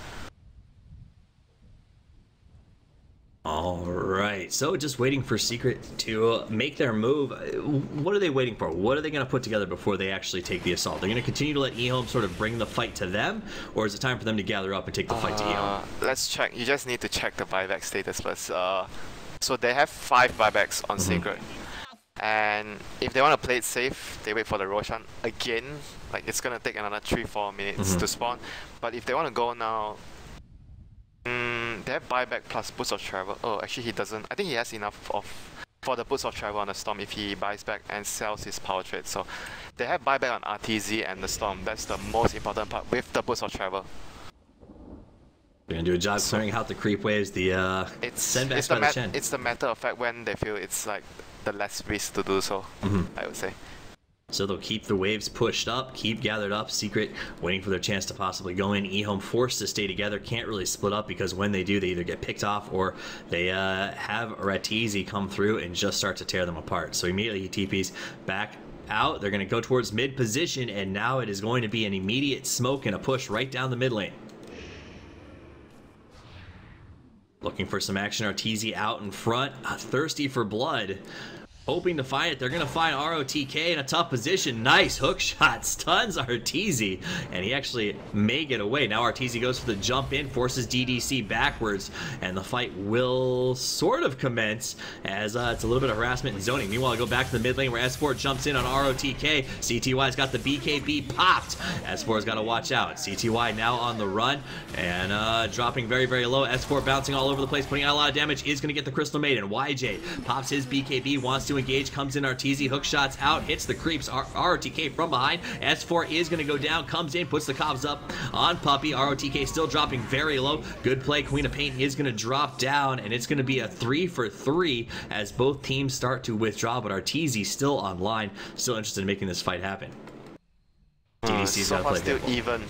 All right, so just waiting for Secret to make their move. What are they waiting for? What are they going to put together before they actually take the assault? They're going to continue to let eHome sort of bring the fight to them, or is it time for them to gather up and take the uh, fight to eHome? Uh, let's check. You just need to check the buyback status first. Uh, so they have five buybacks on mm -hmm. Secret. And if they want to play it safe, they wait for the Roshan again. Like it's going to take another 3-4 minutes mm -hmm. to spawn. But if they want to go now, They have buyback plus boots of travel. Oh, actually he doesn't. I think he has enough of for the boots of travel on the storm if he buys back and sells his power treads. So they have buyback on RTZ and the storm. That's the most important part with the boots of travel. They're gonna do a job clearing out the creep waves. The uh, it's send it's the, the It's the matter of fact when they feel it's like the less risk to do so. Mm -hmm. I would say. So they'll keep the waves pushed up, keep gathered up, secret, waiting for their chance to possibly go in. eHome forced to stay together, can't really split up because when they do, they either get picked off or they uh, have Arteezy come through and just start to tear them apart. So immediately he TPs back out. They're going to go towards mid position, and now it is going to be an immediate smoke and a push right down the mid lane. Looking for some action, Arteezy out in front, uh, thirsty for blood hoping to find it. They're going to find ROTK in a tough position. Nice hook shot. Stuns Arteezy. And he actually may get away. Now Arteezy goes for the jump in, forces DDC backwards. And the fight will sort of commence as uh, it's a little bit of harassment and zoning. Meanwhile, I go back to the mid lane where S4 jumps in on ROTK. CTY's got the BKB popped. S4's got to watch out. CTY now on the run and uh, dropping very, very low. S4 bouncing all over the place, putting out a lot of damage. Is going to get the Crystal Maiden. YJ pops his BKB, wants to engage, comes in Arteezy, hook shots out, hits the creeps. R ROTK from behind. S4 is going to go down, comes in, puts the cogs up on Puppey, ROTK still dropping very low. Good play. Queen of Pain is going to drop down, and it's going to be a three for three as both teams start to withdraw, but Arteezy still online, still interested in making this fight happen. DDC's uh, so got to play still even.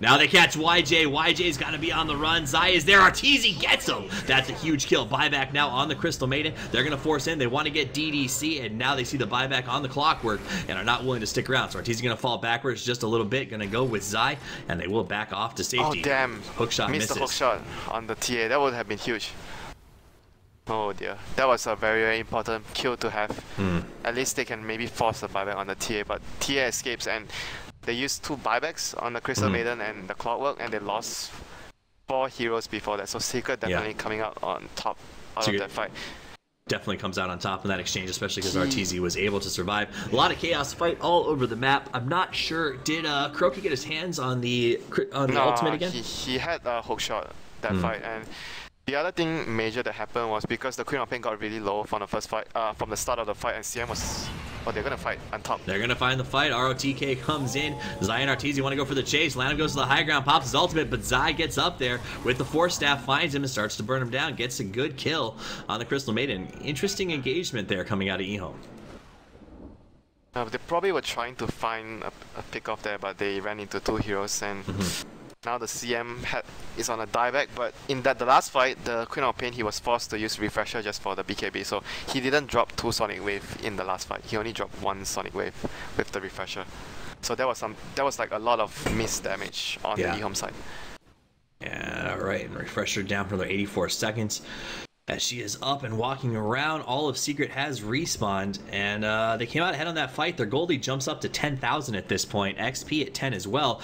Now they catch YJ. YJ's got to be on the run. Zai is there. Arteezy gets him. That's a huge kill. Buyback now on the Crystal Maiden. They're going to force in. They want to get DDC, and now they see the buyback on the clockwork and are not willing to stick around. So Arteezy going to fall backwards just a little bit. Going to go with Zai, and they will back off to safety. Oh, damn. Hookshot Missed misses. the hookshot on the TA. That would have been huge. Oh dear. That was a very, very important kill to have. Hmm. At least they can maybe force the buyback on the TA, but TA escapes and they used two buybacks on the Crystal Mm. Maiden and the Clockwork and they lost four heroes before that. So Secret Yeah. definitely coming out on top out Secret- of that fight. definitely comes out on top in that exchange, especially because Arteezy was able to survive. A lot of chaos fight all over the map. I'm not sure. Did uh, KuroKy get his hands on the on the No, ultimate again? He, he had a hook shot that Mm. fight and the other thing major that happened was because the Queen of Pain got really low from the first fight, uh, from the start of the fight and CM was, oh they're gonna fight on top. They're gonna find the fight. ROTK comes in. Zai and Arteezy want to go for the chase. LaNm goes to the high ground, pops his ultimate, but Zai gets up there with the force staff, finds him, and starts to burn him down. Gets a good kill on the Crystal Maiden. Interesting engagement there coming out of eHome. Uh, they probably were trying to find a, a pick off there, but they ran into two heroes and Mm-hmm. Now the CM had, is on a dieback. But in that the last fight, the Queen of Pain he was forced to use refresher just for the BKB, so he didn't drop two Sonic Wave in the last fight. He only dropped one Sonic Wave with the refresher. So that was some that was like a lot of missed damage on Yeah. the eHome side. Yeah, right. And refresher down for another 84 seconds. As she is up and walking around, all of Secret has respawned, and uh, they came out ahead on that fight. Their Goldie jumps up to 10,000 at this point, XP at 10 as well.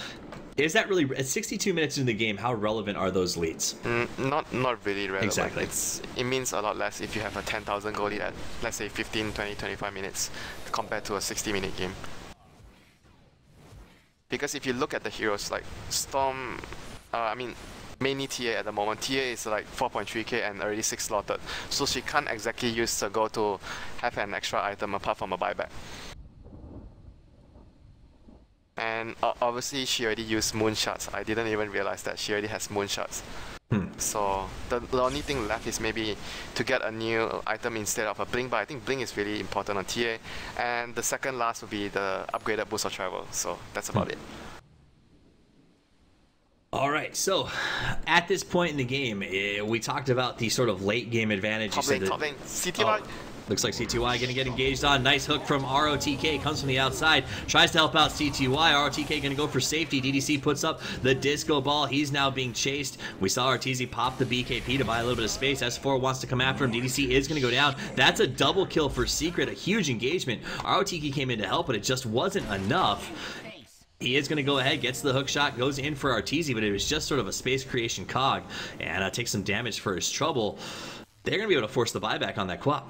Is that really at 62 minutes into the game? How relevant are those leads? Mm, not not really relevant. Exactly. It's, it means a lot less if you have a 10,000 goal lead at let's say 15, 20, 25 minutes compared to a 60 minute game. Because if you look at the heroes like Storm, uh, I mean mainly TA at the moment. TA is like 4.3k and already 6 slotted, so she can't exactly use the go to have an extra item apart from a buyback. And uh, obviously she already used moon shards. I didn't even realize that she already has moon shards. Hmm. So the, the only thing left is maybe to get a new item instead of a blink, but I think blink is really important on TA. And the second last would be the upgraded boots of travel. So that's about it. All right, so at this point in the game, eh, we talked about the sort of late game advantage. You Top said lane, top lane, CTY. Oh, looks like CTY gonna get engaged on. Nice hook from ROTK. Comes from the outside. Tries to help out CTY. ROTK gonna go for safety. DDC puts up the disco ball. He's now being chased. We saw Arteezy pop the BKB to buy a little bit of space. S4 wants to come after him. DDC is gonna go down. That's a double kill for Secret. A huge engagement. ROTK came in to help, but it just wasn't enough. He is going to go ahead, gets the hook shot, goes in for Arteezy, but it was just sort of a space creation cog and uh, takes some damage for his trouble. They're going to be able to force the buyback on that QoP.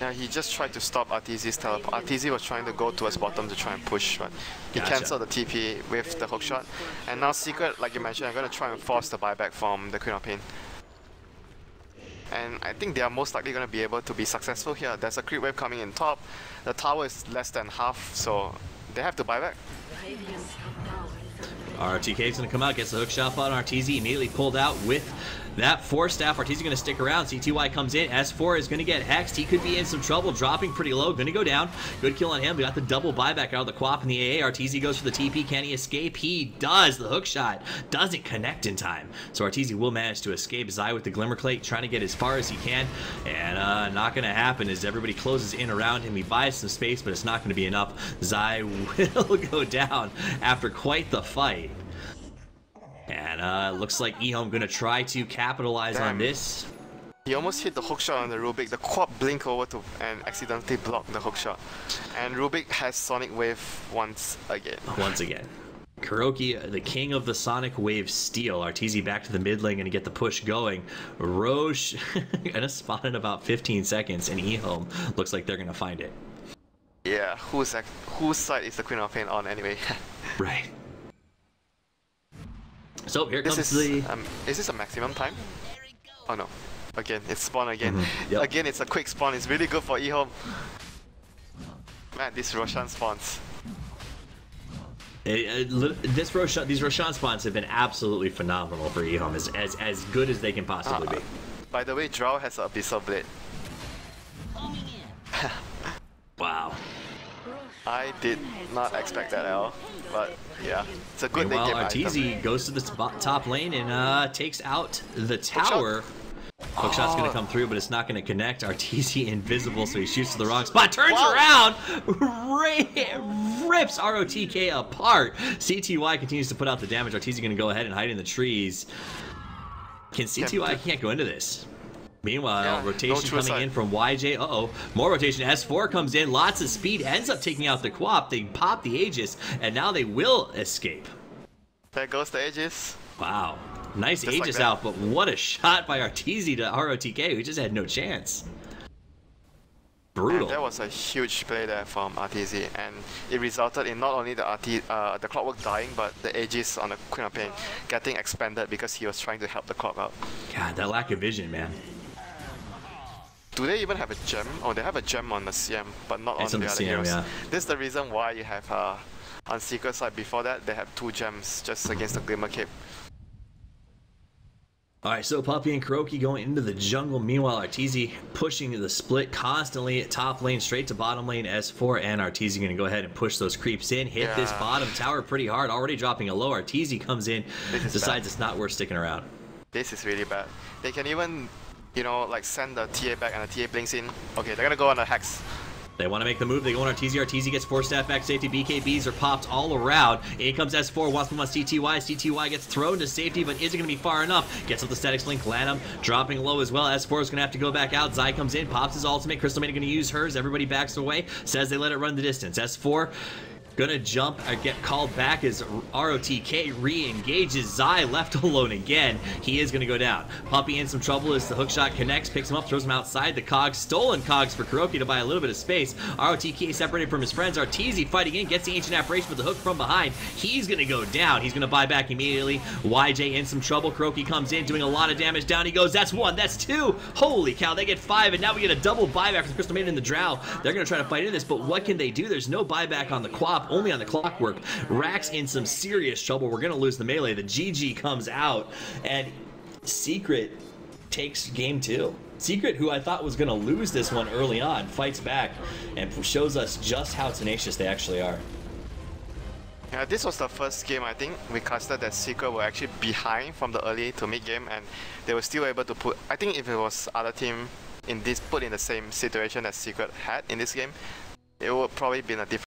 Yeah, he just tried to stop Arteezy's teleport. Arteezy was trying to go towards bottom to try and push, but he Gotcha. cancelled the TP with the hook shot. And now Secret, like you mentioned, I'm going to try and force the buyback from the Queen of Pain. And I think they are most likely going to be able to be successful here. There's a creep wave coming in top. The tower is less than half, so they have to buy back. RTK is going to come out, gets the hook shot on Arteezy, immediately pulled out with that force staff. Arteezy going to stick around. CTY comes in. S4 is going to get hexed. He could be in some trouble, dropping pretty low. Going to go down. Good kill on him. We got the double buyback out of the QoP in the AA. Arteezy goes for the TP. Can he escape? He does. The hook shot doesn't connect in time. So Arteezy will manage to escape. Zai with the Glimmer trying to get as far as he can. And uh, not going to happen as everybody closes in around him. He buys some space, but it's not going to be enough. Zai will go down after quite the fight. And uh, looks like eHome going to try to capitalize on this. He almost hit the hook shot on the Rubik. The quad blink over to and accidentally blocked the hook shot. And Rubik has Sonic Wave once again. once again. KuroKy, uh, the king of the Sonic Wave steal. Arteezy back to the mid lane, gonna get the push going. Rosh gonna spawn in about 15 seconds, and eHome looks like they're gonna find it. Yeah, who's whose side is the Queen of Pain on anyway? Right. So here this comes is the. um, is this a maximum time? Oh no. Again, it's spawn again. Mhm, yep. Again, it's a quick spawn. It's really good for eHome. Man, this Roshan spawns. Uh, uh, li- this Roshan, these Roshan spawns have been absolutely phenomenal for eHome, as, as as good as they can possibly Uh, be. By the way, Drow has an Abyssal Blade. Wow. I did not expect that at all, but yeah, it's a good Meanwhile, Arteezy goes to the top lane and uh, takes out the tower. Hookshot's oh. gonna come through, but it's not gonna connect. Arteezy invisible, so he shoots to the wrong spot, turns around, rips ROTK apart. CTY continues to put out the damage. Arteezy gonna go ahead and hide in the trees. Can CTY can't go into this? Meanwhile, yeah, rotation no coming in from YJ. Uh-oh. More rotation. S4 comes in. Lots of speed. Ends up taking out the QoP. They pop the Aegis, and now they will escape. There goes the Aegis. Wow. Nice just Aegis like out, but what a shot by Arteezy to ROTK, who just had no chance. Brutal. And that was a huge play there from Arteezy, and it resulted in not only the RT, uh, the Clockwork dying, but the Aegis on the Queen of Pain getting expanded because he was trying to help the Clock out. God, that lack of vision, man. Do they even have a gem? Oh, they have a gem on the CM, but not it's on, on the, the other CM, heroes. Yeah. This is the reason why you have uh, on Secret side before that, they have two gems just against the Glimmer Cape. Alright, so Puppey and KuroKy going into the jungle. Meanwhile, Arteezy pushing the split constantly. Top lane, straight to bottom lane, S4, and Arteezy going to go ahead and push those creeps in. Hit yeah. this bottom tower pretty hard, already dropping a low. Arteezy comes in, decides bad. it's not worth sticking around. This is really bad. They can even you know, like send the TA back and the TA blinks in. Okay, they're gonna go on a hex. They want to make the move. They go on Arteezy. Arteezy gets force staff back safety. BKBs are popped all around. In comes S4. Wants on CTY. CTY gets thrown to safety, but isn't going to be far enough. Gets up the statics link. LaNm dropping low as well. S4 is going to have to go back out. Zai comes in. Pops his ultimate. Crystal Maiden going to use hers. Everybody backs away. Says they let it run the distance. S4 Gonna jump or get called back as ROTK re-engages Zai left alone again. He is gonna go down. Puppey in some trouble as the hook shot connects, picks him up, throws him outside the cogs. Stolen cogs for KuroKy to buy a little bit of space. ROTK separated from his friends. Arteezy fighting in, gets the ancient apparition with the hook from behind. He's gonna go down. He's gonna buy back immediately. YJ in some trouble. KuroKy comes in, doing a lot of damage. Down he goes. That's one. That's two. Holy cow! They get five, and now we get a double buyback for the Crystal Maiden in the Drow. They're gonna try to fight in this, but what can they do? There's no buyback on the Only on the clockwork. Rax in some serious trouble. We're going to lose the melee. The GG comes out, and Secret takes game two. Secret, who I thought was going to lose this one early on, fights back and shows us just how tenacious they actually are. Yeah, this was the first game I think we casted that Secret were actually behind from the early to mid game and they were still able to put I think if it was other team in this put in the same situation that Secret had in this game, it would probably been a different